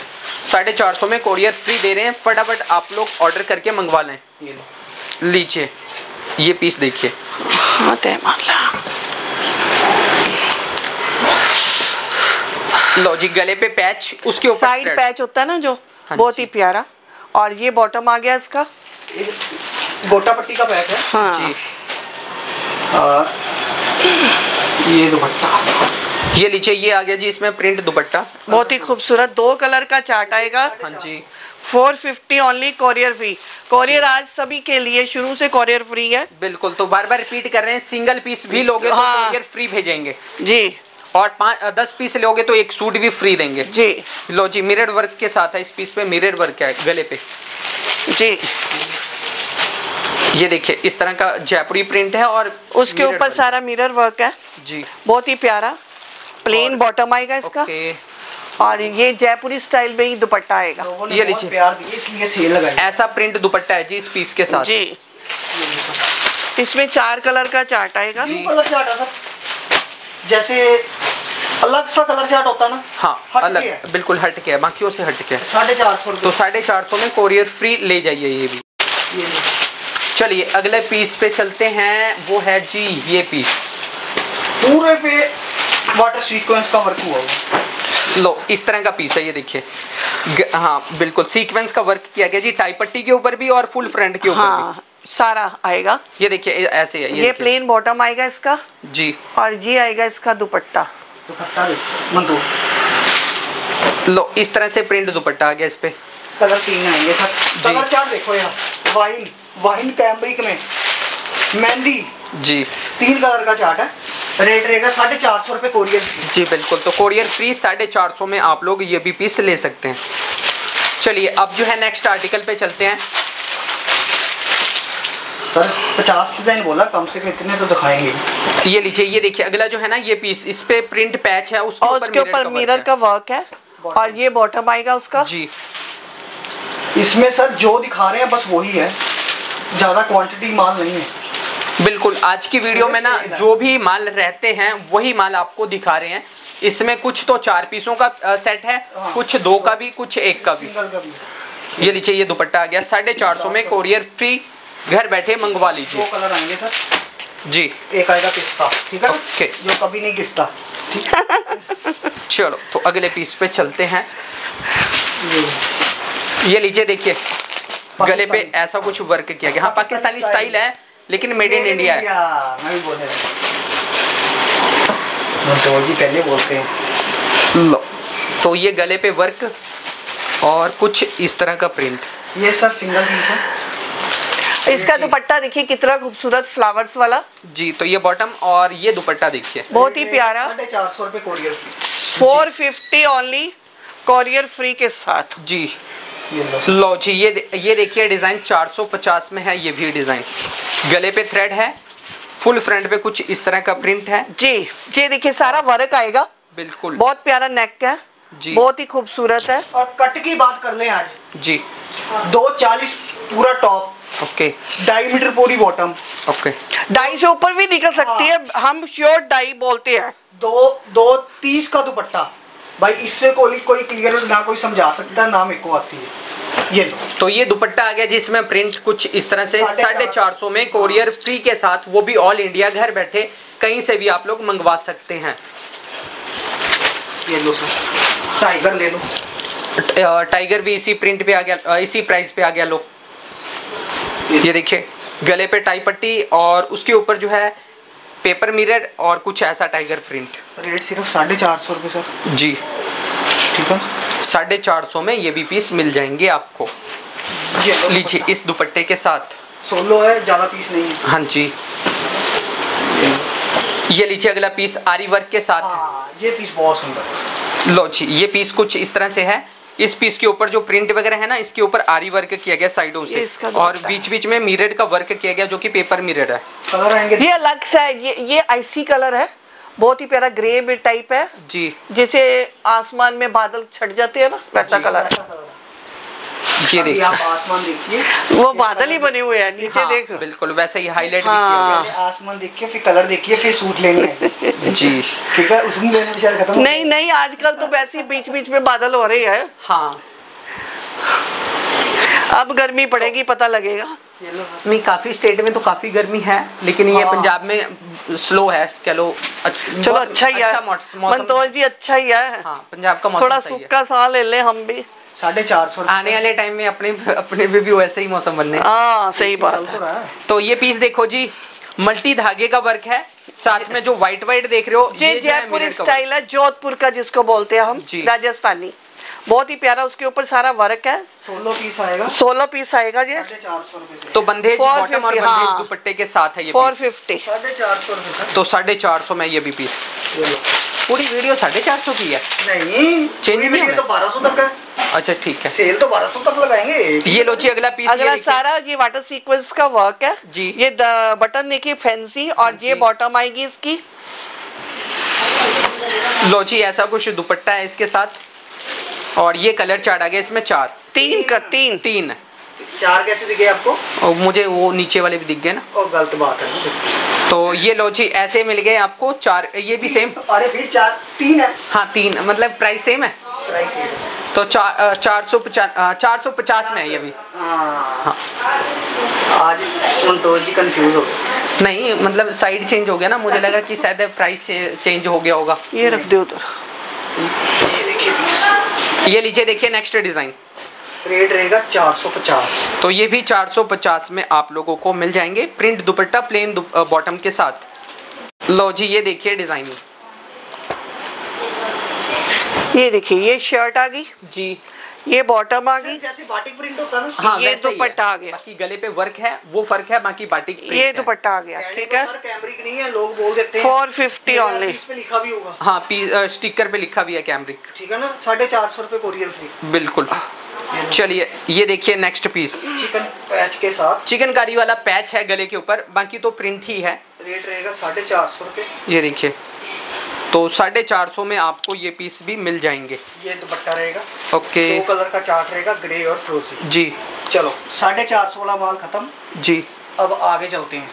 साढ़े चार सौ में कोरियर फ्री दे रहे हैं। फटाफट आप लोग ऑर्डर करके मंगवा लें। ये लीजिए। ये पीस देखिए। हाँ लो जी गले पे पैच उसके ऊपर साइड पैच होता है ना जो हाँ बहुत ही प्यारा। और ये बॉटम आ गया इसका। ये गोटा पट्टी का पैक है? हाँ। जी। और ये दुपट्टा। ये लीजिए ये आ गया जी इसमें प्रिंट दुपट्टा। बहुत ही खूबसूरत दो कलर का चार्ट आएगा। हाँ जी। Four fifty only courier free courier आज सभी के लिए शुरू से कोरियर फ्री है। बिल्कुल तो बार बार रिपीट कर रहे हैं सिंगल पीस भी लोगे तो हाँ। कोरियर फ्री भेजेंगे। जी। और पाँच दस पीस लोगे तो एक सूट भी फ्री देंगे। जी। लो जी मिरर वर्क के साथ है इस पीस पे मिरर वर्क है गले पे। जी। ये देखिए इस तरह का जयपुरी प्रिंट है और उसके ऊपर सारा मिरर वर्क है। जी। बहुत ही प्यारा। प्लेन बॉटम आएगा इसका? और ये जयपुरी स्टाइल में ही दुपट्टा आएगा। ये लीजिए। प्यार दिया इसलिए सेल लगाई। ऐसा प्रिंट दुपट्टा है जी इस पीस के साथ। जी। इसमें चार कलर का चार्ट आएगा। कलर चार्ट है जैसे अलग सा कलर चार्ट होता ना हाँ हट अलग। के है। बिल्कुल हट के है बाकियों से हट के है। साढ़े चार सौ तो साढ़े चार सौ में कोरियर फ्री ले जाइए ये भी। चलिए अगले पीस पे चलते हैं। वो है जी ये पीस पूरे पे वाटर सीक्वेंस का वर्क हुआ हुआ लो इस तरह का पीस है ये देखिए। हाँ बिल्कुल सीक्वेंस का वर्क किया गया जी टाई पट्टी के ऊपर भी और फुल फ्रंट के ऊपर हाँ भी सारा आएगा। ये देखिए ऐसे है ये, ये प्लेन बॉटम आएगा इसका। जी। और ये आएगा इसका दुपट्टा। दुपट्टा लो इस तरह से प्रिंट दुपट्टा आ गया इस पे। कलर तीन आएँगे सर जी। कलर चार्ट देखो यहाँ वाइन वाइन कैम्ब्रिक में। मेहंदी जी। तीन कलर का चार्ट है। रेट रहेगा साढ़े चार सौ रुपये कोरियर जी बिल्कुल। तो कोरियर फ्री साढ़े चार सौ में आप लोग ये भी पीस ले सकते हैं। चलिए अब जो है नेक्स्ट आर्टिकल पे चलते हैं। सर पचास डिज़ाइन बोला कम से कम इतने तो दिखाएँगे। ये लीजिए ये देखिए अगला जो है ना ये पीस इस पे प्रिंट पैच है उसके और उसके ऊपर मिरर का वर्क है। और ये बॉटम आएगा उसका। जी। इसमें सर जो दिखा रहे हैं बस वही है। ज़्यादा क्वांटिटी माल नहीं है। बिल्कुल आज की वीडियो में ना जो भी माल रहते हैं वही माल आपको दिखा रहे हैं। इसमें कुछ तो चार पीसों का सेट है हाँ। कुछ दो का भी कुछ एक का भी। ये लीजिए ये दुपट्टा आ गया। साढ़े चार सौ में कोरियर फ्री घर बैठे मंगवा दो लीजिए कलर आएँगे सर। जी। एक आएगा किस्ता ठीक है ओके। जो कभी नहीं किस्ता चलो तो अगले पीस पे चलते हैं। ये। ये लीजिए देखिए गले पे ऐसा कुछ वर्क किया गया। हाँ पाकिस्तानी स्टाइल है। लेकिन मेड इन इंडिया है। मैं भी बोल जी पहले बोलते हैं। लो तो ये गले पे वर्क और कुछ इस तरह का प्रिंट ये सर सिंगल पीस है। इसका दुपट्टा देखिए कितना खूबसूरत फ्लावर्स वाला। जी तो ये बॉटम और ये दुपट्टा देखिए। बहुत ही प्यारा। चार सौ रुपये courier four fifty only courier free के साथ। जी। लो। जी ये दे- ये देखिए डिज़ाइन 450 में है ये भी डिज़ाइन। गले पे थ्रेड है फुल फ्रंट पे कुछ इस तरह का प्रिंट है। जी ये देखिए सारा वर्क आएगा। बिल्कुल। बहुत प्यारा नेक है जी। बहुत ही खूबसूरत है। और कट की बात कर ले आज। जी। दो चालीस पूरा टॉप ओके। ढाई मीटर पूरी बॉटम ओके। डाई से ऊपर भी निकल सकती है। हम श्योर डाई बोलते हैं। दो दो तीस का दुपट्टा। भाई इससे कोई कोई क्लियर ना कोई समझा सकता ना मेरे को आती है। ये लो। तो ये दुपट्टा आ गया जिसमें प्रिंट कुछ इस तरह से साढ़े साढ़े चार सौ में कोरियर फ्री के साथ वो भी ऑल इंडिया घर बैठे कहीं से भी आप लोग मंगवा सकते हैं। ये लो सर। टाइगर ले लो। टाइगर भी इसी प्रिंट पे आ गया इसी प्राइस पे आ गया लो। ये देखिए गले पे टाई पट्टी और उसके ऊपर जो है पेपर मिरर और कुछ ऐसा टाइगर प्रिंट। रेट सिर्फ़ साढ़े चार सौ रुपये सर। जी। ठीक है। साढ़े चार सौ में ये भी पीस मिल जाएँगे आपको। लीजिए इस दुपट्टे के साथ। सोलो है ज़्यादा पीस नहीं है। हाँ जी। ये लीजिए अगला पीस आरी वर्क के साथ। हाँ ये पीस बहुत सुंदर लो जी ये पीस कुछ इस तरह से है। इस पीस के ऊपर जो प्रिंट वगैरह है ना इसके ऊपर आरी वर्क किया गया साइडों से। और बीच बीच में मिरर का वर्क किया गया जो कि पेपर मिरर है। ये अलग सा है ये ये आईसी कलर है। बहुत ही प्यारा ग्रे टाइप है। जी। जैसे आसमान में बादल छट जाते हैं ना वैसा कलर है। ये देखिए आप आसमान देखिए। वो बादल ही बने हुए हैं नीचे हाँ, देख। बिल्कुल वैसे ही हाईलाइट हाँ। आसमान देखिए फिर कलर देखिए फिर सूट लेंगे। जी। ठीक है उसमें लेने विचार खत्म नहीं नहीं आजकल तो वैसे ही बीच बीच में बादल हो रहे हैं। हाँ। अब गर्मी पड़ेगी पता लगेगा। नहीं काफ़ी स्टेट में तो काफ़ी गर्मी है लेकिन ये हाँ। पंजाब में स्लो है कह लो अच्छ- चलो अच्छा ही है। अच्छा मौसम मनतोष जी अच्छा ही है। हाँ पंजाब का मौसम थोड़ा सूखा सा ले ले हम भी। साढ़े चार सौ आने वाले टाइम में अपने अपने पे भी वैसे ही मौसम बनने हाँ। सही बात तो है। तो ये पीस देखो जी मल्टी धागे का वर्क है साथ में जो व्हाइट व्हाइट देख रहे हो ये जो है जयपुरी स्टाइल है जोधपुर का जिसको बोलते हैं हम जी। राजस्थानी। बहुत ही प्यारा उसके ऊपर सारा वर्क है। सोलो पीस आएगा। सोलह पीस आएगा ये साढ़े चार सौ तो बंदेज 450, बॉटम और हाँ। दुपट्टे के साथ है ये फोर फिफ्टी साढ़े चार सौ तो साढ़े चार सौ में ये भी पीस पूरी वीडियो साढ़े चार सौ की है। नहीं पूरी नहीं तो बारह सौ तक है। अच्छा ठीक है। सेल तो बारह सौ तक लगाएँगे। ये लो जी अगला पीस अगला देखिए। सारा ये वाटर सीक्वेंस का वर्क है। जी। ये बटन देखिए फैंसी और ये बॉटम आएगी इसकी। लो जी ऐसा कुछ दुपट्टा है इसके साथ। और ये कलर चार्ट आ गया इसमें चार। तीन का तीन। तीन। चार कैसे दिखे आपको? और मुझे वो नीचे वाले भी दिख गए ना। और गलत बात है। ना। तो ये लो जी ऐसे मिल गए आपको चार ये भी सेम अरे फिर चार तीन है। हाँ तीन मतलब प्राइस सेम है। प्राइस ये है। तो चार चार सौ पचास चार सौ पचास में है ये भी। हाँ। आज जी कंफ्यूज हो नहीं मतलब साइड चेंज हो गया ना मुझे लगा कि शायद प्राइस चेंज हो गया होगा। ये रख दो उधर। ये ये लीजिए देखिए नेक्स्ट डिज़ाइन रेट रहेगा चार सौ पचास। तो ये भी 450 में आप लोगों को मिल जाएँगे। प्रिंट दुपट्टा प्लेन बॉटम के साथ। लो जी ये देखिए डिज़ाइनिंग ये देखिए ये शर्ट आ गई। जी। ये बॉटम आ गई। जैसे बाटिक प्रिंट होता है हाँ ये दुपट्टा आ गया। बाकी गले पे वर्क है वो फ़र्क है बाकी बाटिक print ये है। दुपट्टा आ गया ठीक है? कैमरिक नहीं है लोग बोल देते हैं। 450 मेरा only। इस पे लिखा भी होगा। हाँ पी स्टिकर पे लिखा भी है कैमरिक ठीक है ना? साढ़े चार सौ रुपये कोरियर फ्री बिल्कुल। चलिए ये देखिए नेक्स्ट पीस चिकन पैच के साथ। चिकनकारी वाला पैच है गले के ऊपर बाकी तो प्रिंट ही है। रेट रहेगा साढ़े चार सौ रुपये ये देखिए। तो साढ़े चार सौ में आपको ये पीस भी मिल जाएँगे। ये दुपट्टा रहेगा। ओके। दो कलर का चार्ट रहेगा ग्रे और फ्रोजी। जी। चलो साढ़े चार सौ वाला माल खत्म। जी। अब आगे चलते हैं।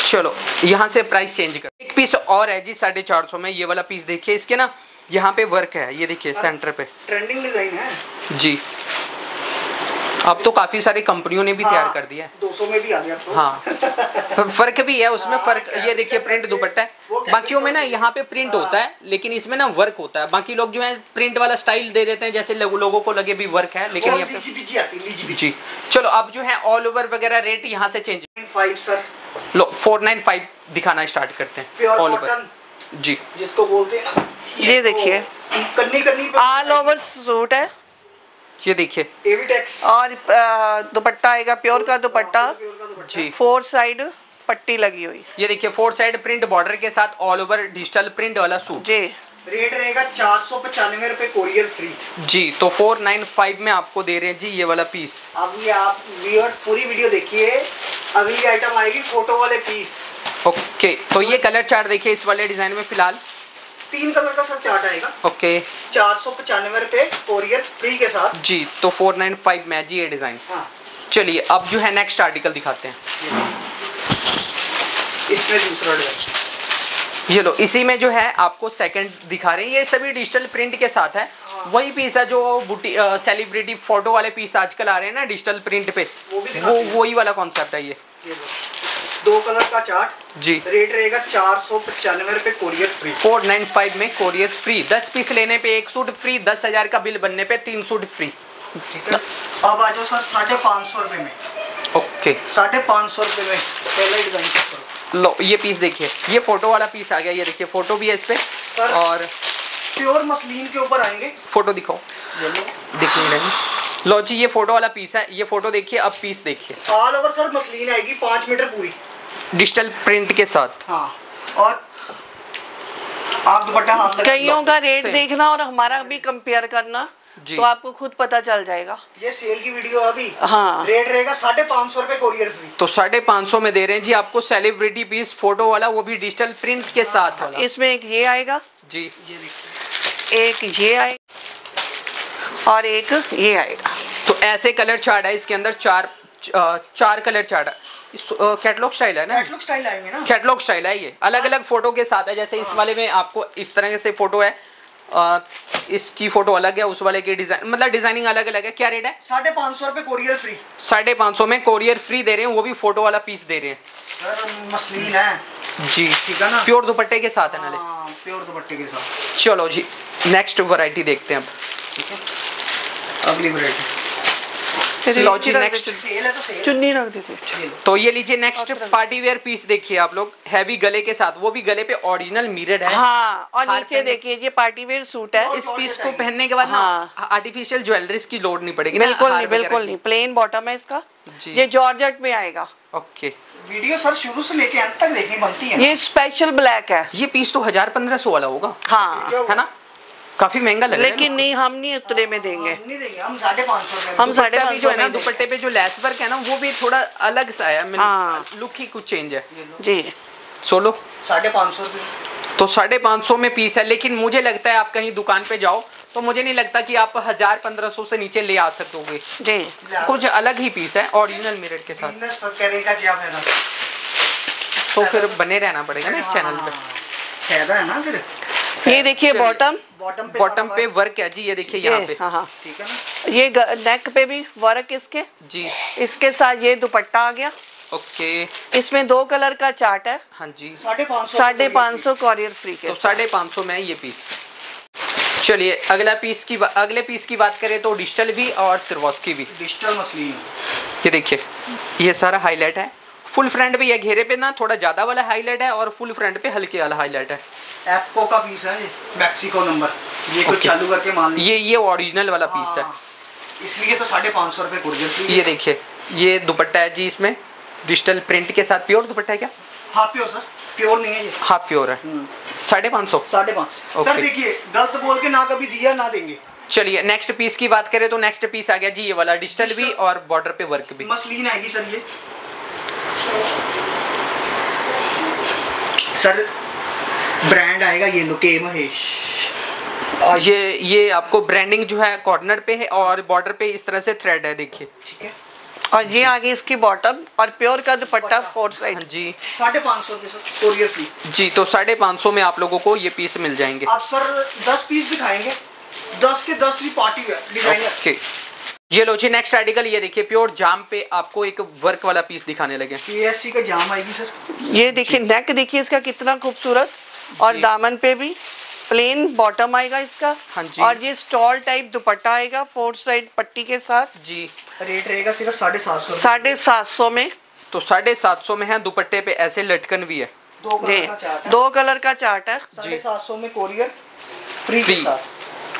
चलो यहाँ से प्राइस चेंज कर। एक पीस और है जी साढ़े चार सौ में ये वाला पीस देखिए इसके ना यहाँ पे वर्क है ये देखिए सेंटर पे। ट्रेंडिंग डिज़ाइन है। जी। अब तो काफ़ी सारी कंपनियों ने भी तैयार कर दिया है। दो सौ में भी आ गया तो। हाँ। फ़र्क भी है उसमें हाँ, फ़र्क ये देखिए प्रिंट दुपट्टा है। क्या बाकियों में ना यहाँ पे प्रिंट हाँ। होता है लेकिन इसमें ना वर्क होता है। बाकी लोग जो है प्रिंट वाला स्टाइल दे देते हैं जैसे लोगों को लगे भी वर्क है लेकिन यहाँ पे है जी। चलो अब जो है ऑल ओवर वगैरह रेट यहाँ से चेंज फाइव सर लो फोर नाइन फाइव दिखाना स्टार्ट करते हैं ऑल ओवर जी। जिसको बोलते हैं ना ये देखिए। ऑल ओवर सूट है। ये देखिए। और दुपट्टा आएगा प्योर का दुपट्टा। जी। फोर साइड पट्टी लगी हुई। ये देखिए फोर साइड प्रिंट बॉर्डर के साथ ऑल ओवर डिजिटल प्रिंट वाला सूट जी। रेट रहेगा चार सौ पचानवे रूपए कोरियर फ्री जी तो फोर नाइन फाइव में आपको दे रहे हैं जी ये वाला पीस अभी आप व्यूअर्स पूरी वीडियो देखिए। अगली आइटम आएगी फ़ोटो वाले पीस ओके तो ये कलर चार्ट देखिए इस वाले डिज़ाइन में फ़िलहाल। तीन कलर का सब चार्ट आएगा। ओके। चार सौ पचानवे रुपए कोरियर फ्री के साथ। जी तो फोर नाइन फाइव में है जी ये डिज़ाइन हाँ। चलिए अब जो है नेक्स्ट आर्टिकल दिखाते हैं। इसमें दूसरा डिज़ाइन ये लो इसी में जो है आपको सेकंड दिखा रहे हैं। ये सभी डिजिटल प्रिंट के साथ है। वही पीस है जो बुटी सेलिब्रिटी फ़ोटो वाले पीस आजकल आ रहे हैं ना डिजिटल प्रिंट पे। वो हैं। वही वाला कॉन्सेप्ट है ये। ये। दो कलर का चार्ट। जी। रेट रहेगा चार सौ पचानवे रुपए courier free four nine five में कोरियर फ्री दस पीस लेने पे एक सूट फ्री दस हज़ार का बिल बनने पे तीन सूट फ्री ठीक है? अब आ जाओ सर साढ़े पाँच सौ रुपए में। ओके। साढ़े पाँच सौ रुपए में पहला डिज़ाइन चेक करो। लो ये पीस देखिए। ये फ़ोटो वाला पीस आ गया ये देखिए फ़ोटो भी है इस पे। सर। और प्योर मसलिन के ऊपर आएँगे। फ़ोटो दिखाओ। दिखने लगी लो जी ये फ़ोटो वाला पीस है। ये फ़ोटो देखिए अब पीस देखिए। ऑल ओवर सर मसलिन आएगी पाँच मीटर पूरी। डिजिटल प्रिंट के साथ। हाँ और आप दुपट्टा हाथ कईयों का रेट देखना और हमारा भी कंपेयर करना तो आपको खुद पता चल जाएगा। ये सेल की वीडियो अभी। हाँ। रेट रहेगा साढ़े पाँच सौ रुपए कोरियर फ्री तो साढ़े पाँच सौ में दे रहे हैं जी आपको सेलिब्रिटी पीस फ़ोटो वाला वो भी डिजिटल प्रिंट के साथ वाला। इसमें एक ये आएगा। जी। ये एक ये आएगा और एक ये आएगा। तो ऐसे कलर चार्ट है इसके अंदर चार चार कलर चार्ट। है कैटलॉग स्टाइल है ना? कैटलॉग स्टाइल आएँगे ना। कैटलॉग स्टाइल है ये। अलग अलग फ़ोटो के साथ है जैसे इस वाले में आपको इस तरह से फ़ोटो है अ, इसकी फ़ोटो अलग है उस वाले की डिज़ाइन मतलब डिज़ाइनिंग अलग अलग है। क्या रेट है? साढ़े पाँच सौ रुपए कोरियर फ्री साढ़े पाँच सौ में कोरियर फ्री दे रहे हैं वो भी फ़ोटो वाला पीस दे रहे हैं। सर मसलिन है। जी। ठीक है ना? प्योर दुपट्टे के साथ है हाँ प्योर दुपट्टे के साथ। चलो जी नेक्स्ट वैरायटी देखते हैं अब। ठीक है। अगली वैरायटी लो जी रख नेक्स्ट तो चुन्नी रख देते। ये तो ये लीजिए नेक्स्ट पार्टी वेयर पीस देखिए आप लोग हैवी गले के साथ वो भी गले पे ओरिजिनल मिरर है। हाँ और नीचे देखिए ये पार्टी वेयर सूट है। इस पीस को पहनने के बाद ना हाँ। आर्टिफिशियल ज्वेलरीज की लोड नहीं पड़ेगी बिल्कुल नहीं बिल्कुल नहीं प्लेन बॉटम है इसका। ये जॉर्जेट में आएगा। ओके वीडियो सर शुरू से लेके अंत तक देखनी बनती है। ये स्पेशल ब्लैक है। ये पीस तो हज़ार पंद्रह सौ वाला होगा। हाँ। है ना? काफ़ी महँगा लग लेकिन नहीं हम नहीं उतरे में देंगे। हम नहीं देंगे हम साढ़े पाँच सौ हम साढ़े पाँच सौ ना दुपट्टे पे जो लेस वर्क है ना वो भी थोड़ा अलग सा है हाँ। लुक ही कुछ चेंज है। जी। सोलो। साढ़े पाँच सौ तो साढ़े पाँच सौ में पीस है लेकिन मुझे लगता है आप कहीं दुकान पे जाओ तो मुझे नहीं लगता कि आप हज़ार पंद्रह सौ से नीचे ले आ सकोगे। जी। कुछ अलग ही पीस है ओरिजिनल मिरर के साथ। का तो फिर बने रहना पड़ेगा ना इस चैनल पे। हाँ, फ़ायदा है ना फिर? ये देखिए बॉटम बॉटम पे बॉटम पे वर्क, है जी ये देखिए यहाँ पे। हाँ हाँ। ठीक है ना? ये नेक पे भी वर्क इसके? जी। इसके साथ ये दुपट्टा आ गया। ओके। इसमें दो कलर का चार्ट है। हाँ जी। साढ़े पाँच सौ साढ़े कॉरियर फ्री के तो साढ़े पाँच सौ में ये पीस चलिए अगला पीस की अगले पीस की बात करें तो डिजिटल भी और सिरवॉस की भी। Digital muslin. ये देखिए ये सारा हाईलाइट है। फुल फ्रंट पे ये घेरे पे ना थोड़ा ज़्यादा वाला हाईलाइट है और फुल फ्रंट पे हल्के वाला हाईलाइट है। एप्को का पीस है ये मैक्सिको नंबर ये कुछ Okay. चालू करके मान लीजिए ये ये ओरिजिनल वाला पीस है। हाँ, इसलिए तो साढ़े पाँच सौ रुपये ये देखिए ये दुपट्टा है जी इसमें। डिजिटल प्रिंट के साथ प्योर दुपट्टा है क्या? हाँ प्योर सर प्योर नहीं है ये। हाफ़ प्योर है। साढ़े पाँच सौ। साढ़े पाँच सर देखिए गलत बोल के ना कभी दिया ना देंगे। चलिए नेक्स्ट पीस की बात करें तो नेक्स्ट पीस आ गया जी ये वाला। डिजिटल भी और बॉर्डर पे वर्क भी। मसलिन आएगी सर ये। सर ब्रांड आएगा ये लो के महेश। ये ये आपको ब्रांडिंग जो है कॉर्नर पे है और बॉर्डर पे इस तरह से थ्रेड है देखिए। ठीक है? और ये आगे इसकी बॉटम और प्योर का दुपट्टा फोर हाँ साइड जी। साढ़े पाँच सौ रुपये सर कोरियर फ्री जी तो साढ़े पाँच सौ में आप लोगों को ये पीस मिल जाएँगे। आप सर दस पीस दिखाएँगे। दस के दस ही पार्टी वेयर डिज़ाइनर ओके ये लो जी नेक्स्ट आर्टिकल ये देखिए प्योर जाम पे आपको एक वर्क वाला पीस दिखाने लगे। पीएससी का जाम आएगी सर। ये देखिए नेक देखिए इसका कितना खूबसूरत और दामन पे भी प्लेन बॉटम आएगा इसका। हाँ जी। और ये स्टॉल टाइप दुपट्टा आएगा फोर साइड पट्टी के साथ। जी। रेट रहेगा सिर्फ़ साढ़े सात सौ साढ़े सात सौ में। तो साढ़े सात सौ में है दुपट्टे पे ऐसे लटकन भी है। दो कलर का चार्ट है। साढ़े सात सौ में courier free free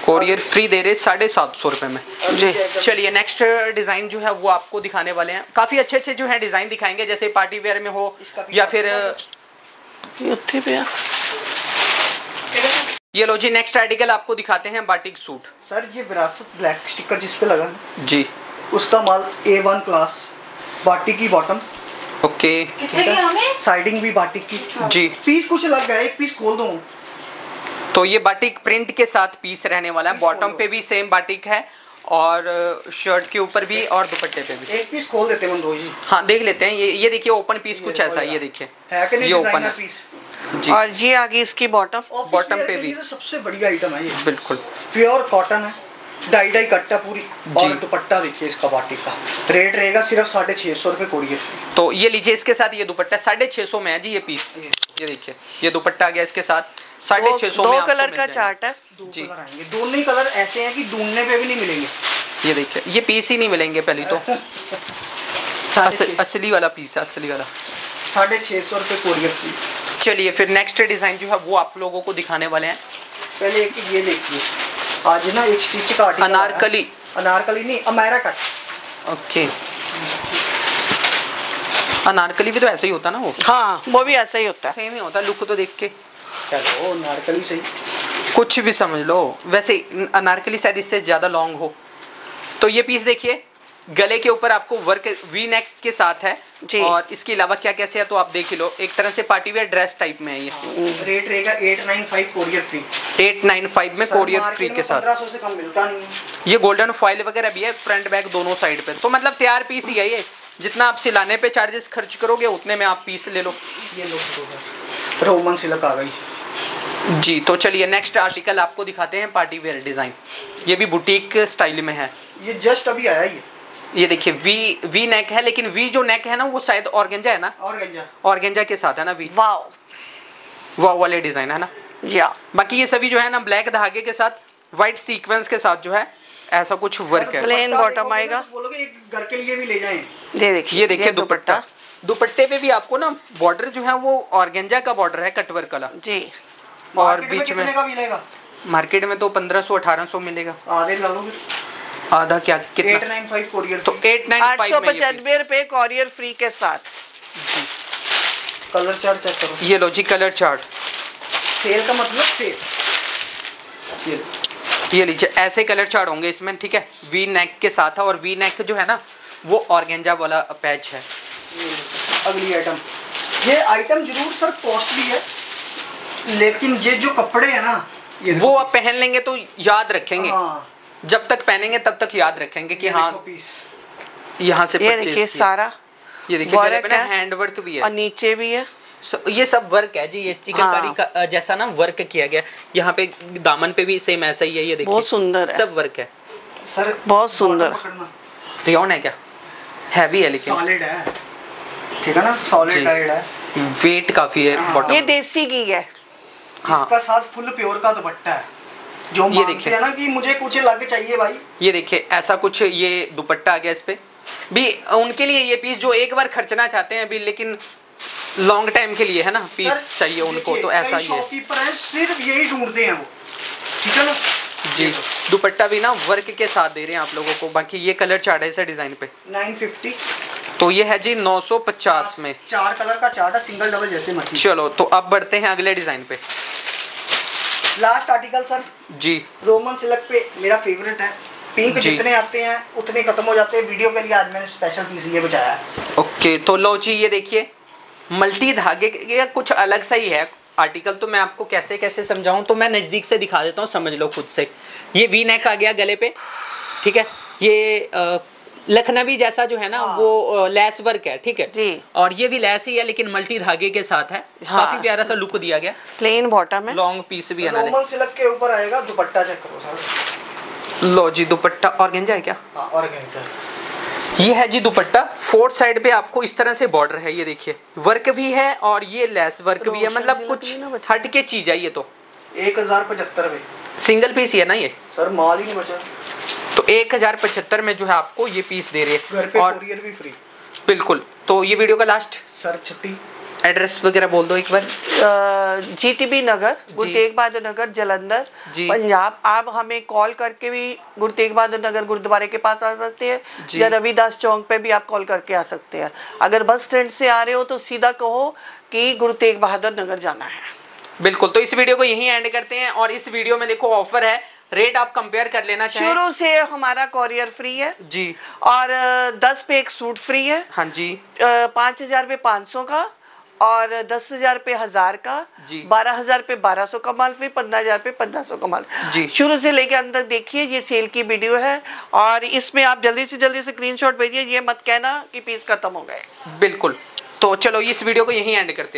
courier free दे रहे साढ़े सात सौ रुपये में। जी। चलिए नेक्स्ट डिज़ाइन जो है वो आपको दिखाने वाले हैं। काफ़ी अच्छे अच्छे जो है डिज़ाइन दिखाएँगे जैसे पार्टी वेयर में हो या फिर ये उत्थे पे ये लो जी नेक्स्ट आर्टिकल आपको दिखाते हैं बाटिक सूट सर ये विरासत ब्लैक स्टिकर जिस पे लगा है। जी। उसका माल ए वन क्लास बाटिक की बॉटम ओके। कितने साइडिंग भी बाटिक की। जी। पीस कुछ अलग है एक पीस खोल दो। तो ये बाटिक प्रिंट के साथ पीस रहने वाला है। बॉटम पे भी सेम बाटिक है और शर्ट के ऊपर भी और दुपट्टे पे भी। एक पीस खोल देते मंदो जी हाँ देख लेते हैं। ये ये देखिए ओपन पीस कुछ ऐसा है, ये। देखिए। है कि नहीं ये ओपन है। पीस जी। और ये आगे इसकी बॉटम बॉटम पे भी। सबसे बढ़िया आइटम है ये। बिल्कुल। प्योर कॉटन है। डाई डाई कट्टा पूरी। और दुपट्टा देखिए इसका बाटिक का। रेट रहेगा सिर्फ़ साढ़े छः सौ रुपये कोरियर तो ये लीजिए इसके साथ ये दुपट्टा साढ़े छः सौ में है जी ये पीस ये। ये देखिए ये दुपट्टा आ गया इसके साथ। साढ़े दो, छः सौ दो कलर का चार्ट है। जी। दोनों ही कलर ऐसे हैं कि ढूँढने पे भी नहीं मिलेंगे। ये देखिए ये पीस ही नहीं मिलेंगे पहले तो। अस, असली वाला पीस है असली वाला। साढ़े छः सौ रुपये कोरियर फ्री चलिए फिर नेक्स्ट डिज़ाइन जो है वो आप लोगों को दिखाने वाले हैं। पहले एक ये देखिए। आज ना एक स्टिच का अनारकली। अनारकली नहीं अमेरा कट ओके। अनारकली भी तो ऐसा ही होता ना वो? हाँ वो भी ऐसा ही होता। है सेम ही होता लुक तो देख के। चलो अनारकली सही कुछ भी समझ लो। वैसे अनारकली शायद इससे ज़्यादा लॉन्ग हो। तो ये पीस देखिए गले के ऊपर आपको वर्क वी नेक के साथ है। और इसके अलावा क्या कैसे है तो आप देख लो। एक तरह से पार्टी वेयर ड्रेस टाइप में है ये। रेट रहेगा eight nine five courier free eight nine five में कोरियर फ्री के साथ। से कम मिलता नहीं है। ये गोल्डन फॉइल वगैरह भी है फ्रंट बैक दोनों साइड पे। तो मतलब तैयार पीस ही है ये। जितना आप सिलाने पे चार्जेस खर्च करोगे उतने में आप पीस ले लो। ये लो रोमन सिलक आ गई। जी तो चलिए नेक्स्ट आर्टिकल आपको दिखाते हैं पार्टी वेयर डिज़ाइन ये भी बुटीक स्टाइल में है। ये जस्ट अभी आया ये। ये देखिए वी वी नेक है लेकिन वी जो नेक है ना वो शायद ऑर्गेंजा है ना? और गंजा ऑर्गेंजा के साथ है ना वी वाओ वो वाले डिज़ाइन है ना? या बाकी ये सभी जो है ना ब्लैक धागे के साथ वाइट सीक्वेंस के साथ जो है ऐसा कुछ वर्क है। bottom देखोगे आएगा। बोलोगे एक घर के लिए भी ले जाएँ। ये देखिए ये देखिए दुपट्टा। दुपट्टे। पे भी आपको ना बॉर्डर जो है वो ऑर्गेंजा का बॉर्डर है कटवर्क वाला। जी। और बीच में मिलेगा? मार्केट में तो 1500 1800 मिलेगा। आधे ला लो आधा क्या कितना? नाइन फाइव कोरियर तो 895 सौ में पचानवे रुपए कॉरियर फ्री के साथ। कलर चार्ट चेक करो। ये लो जी कलर चार्ट सेल का मतलब सेल ये ये लीजिए ऐसे कलर चार्ट होंगे इसमें ठीक है? वी नेक के साथ है और वी नेक जो है ना वो ऑर्गेंजा वाला पैच है। अगली आइटम ये आइटम ज़रूर सर कॉस्टली है। लेकिन ये जो कपड़े हैं ना वो आप पहन लेंगे तो याद रखेंगे। हाँ। जब तक पहनेंगे तब तक याद रखेंगे कि हाँ यहाँ से ये देखिए सारा। ये देखिए वर्क है। हैंड वर्क भी और नीचे भी है। So, ये सब वर्क है जी ये चिकनकारी हाँ। का जैसा ना वर्क किया गया। यहाँ पे दामन पे भी सेम ऐसा ही है ये देखिए। बहुत सुंदर है। सब वर्क है। सर बहुत सुंदर। रियोन है क्या? हैवी है लेकिन। सॉलिड है। ठीक है ना? सॉलिड है। वेट काफ़ी है हाँ। ये देसी की है। हाँ। इसका साथ फुल प्योर का दुपट्टा है। जो ये देखिए। हैं ना कि मुझे कुछ अलग चाहिए भाई। ये देखिए ऐसा कुछ ये दुपट्टा आ गया इस पे। भी उनके लिए ये पीस जो एक बार खर्चना चाहते हैं अभी लेकिन लॉन्ग टाइम के लिए है ना पीस सर, चाहिए उनको तो ऐसा ही है। सिर्फ़ यही ढूंढते हैं वो। ठीक है ना? जी। दुपट्टा भी ना वर्क के साथ दे रहे हैं आप लोगों को बाकी ये कलर चार्ट है डिज़ाइन पे। 950 तो ये है जी 950 में। चार कलर का चार्ट है सिंगल डबल जैसे मर्ज़ी। चलो तो अब बढ़ते हैं अगले डिज़ाइन पे। Last article sir. जी। रोमन सिल्क पे मेरा फेवरेट है। पिंक जितने आते हैं उतने खत्म हो जाते हैं। वीडियो के लिए आज मैंने स्पेशल पीस ये बचाया है। ओके तो लो जी ये देखिए। मल्टी धागे के- ये कुछ अलग सा ही है। आर्टिकल तो मैं आपको कैसे कैसे समझाऊं तो मैं नज़दीक से दिखा देता हूँ समझ लो खुद से। ये वी नेक आ गया गले पे ठीक है? ये अ, लखनवी जैसा जो है ना वो अ, लेस वर्क है ठीक है? जी। और ये भी लेस ही है लेकिन मल्टी धागे के साथ है। हाँ। काफ़ी प्यारा सा लुक दिया गया। प्लेन बॉटम है लॉन्ग पीस भी है ना। रोमन सिल्क के ऊपर आएगा दुपट्टा चेक करो लो जी दुपट्टा ऑर्गेंजा है क्या? हाँ ऑर्गेन्जा ये है जी दुपट्टा। फोर्थ साइड पे आपको इस तरह से बॉर्डर है ये देखिए। वर्क भी है और ये लेस वर्क भी है। मतलब कुछ लगी हट के चीज़ है ये तो। एक हज़ार पचहत्तर में। सिंगल पीस ही है ना ये? सर माल ही नहीं बचा। तो एक हज़ार पचहत्तर में जो है आपको ये पीस दे रही घर है पे और कुरियर भी फ्री बिल्कुल। तो ये वीडियो का लास्ट सर छुट्टी। एड्रेस वगैरह बोल दो एक बार। जीटीबी नगर गुरु तेग बहादुर नगर जलंधर। पंजाब आप हमें कॉल करके भी गुरु तेग बहादुर नगर गुरुद्वारे के पास आ सकते हैं या रविदास चौक पे भी आप कॉल करके आ सकते हैं। अगर बस स्टैंड से आ रहे हो तो सीधा कहो कि गुरु तेग बहादुर नगर जाना है। बिल्कुल। तो इस वीडियो को यहीं एंड करते हैं और इस वीडियो में देखो ऑफ़र है। रेट आप कंपेयर कर लेना चाहें। शुरू से हमारा कॉरियर फ्री है। जी। और दस पे एक सूट फ्री है। हाँ जी। पाँच हज़ार पे पाँच सौ का और दस हज़ार पे हज़ार का। जी। बारह हज़ार पे बारह सौ का माल फ्री पंद्रह हज़ार पे पंद्रह सौ का माल। जी। शुरू से लेके तक देखिए ये सेल की वीडियो है। और इसमें आप जल्दी से जल्दी से स्क्रीनशॉट भेजिए। ये मत कहना कि पीस खत्म हो गए। बिल्कुल। तो चलो इस वीडियो को यहीं एंड करते हैं।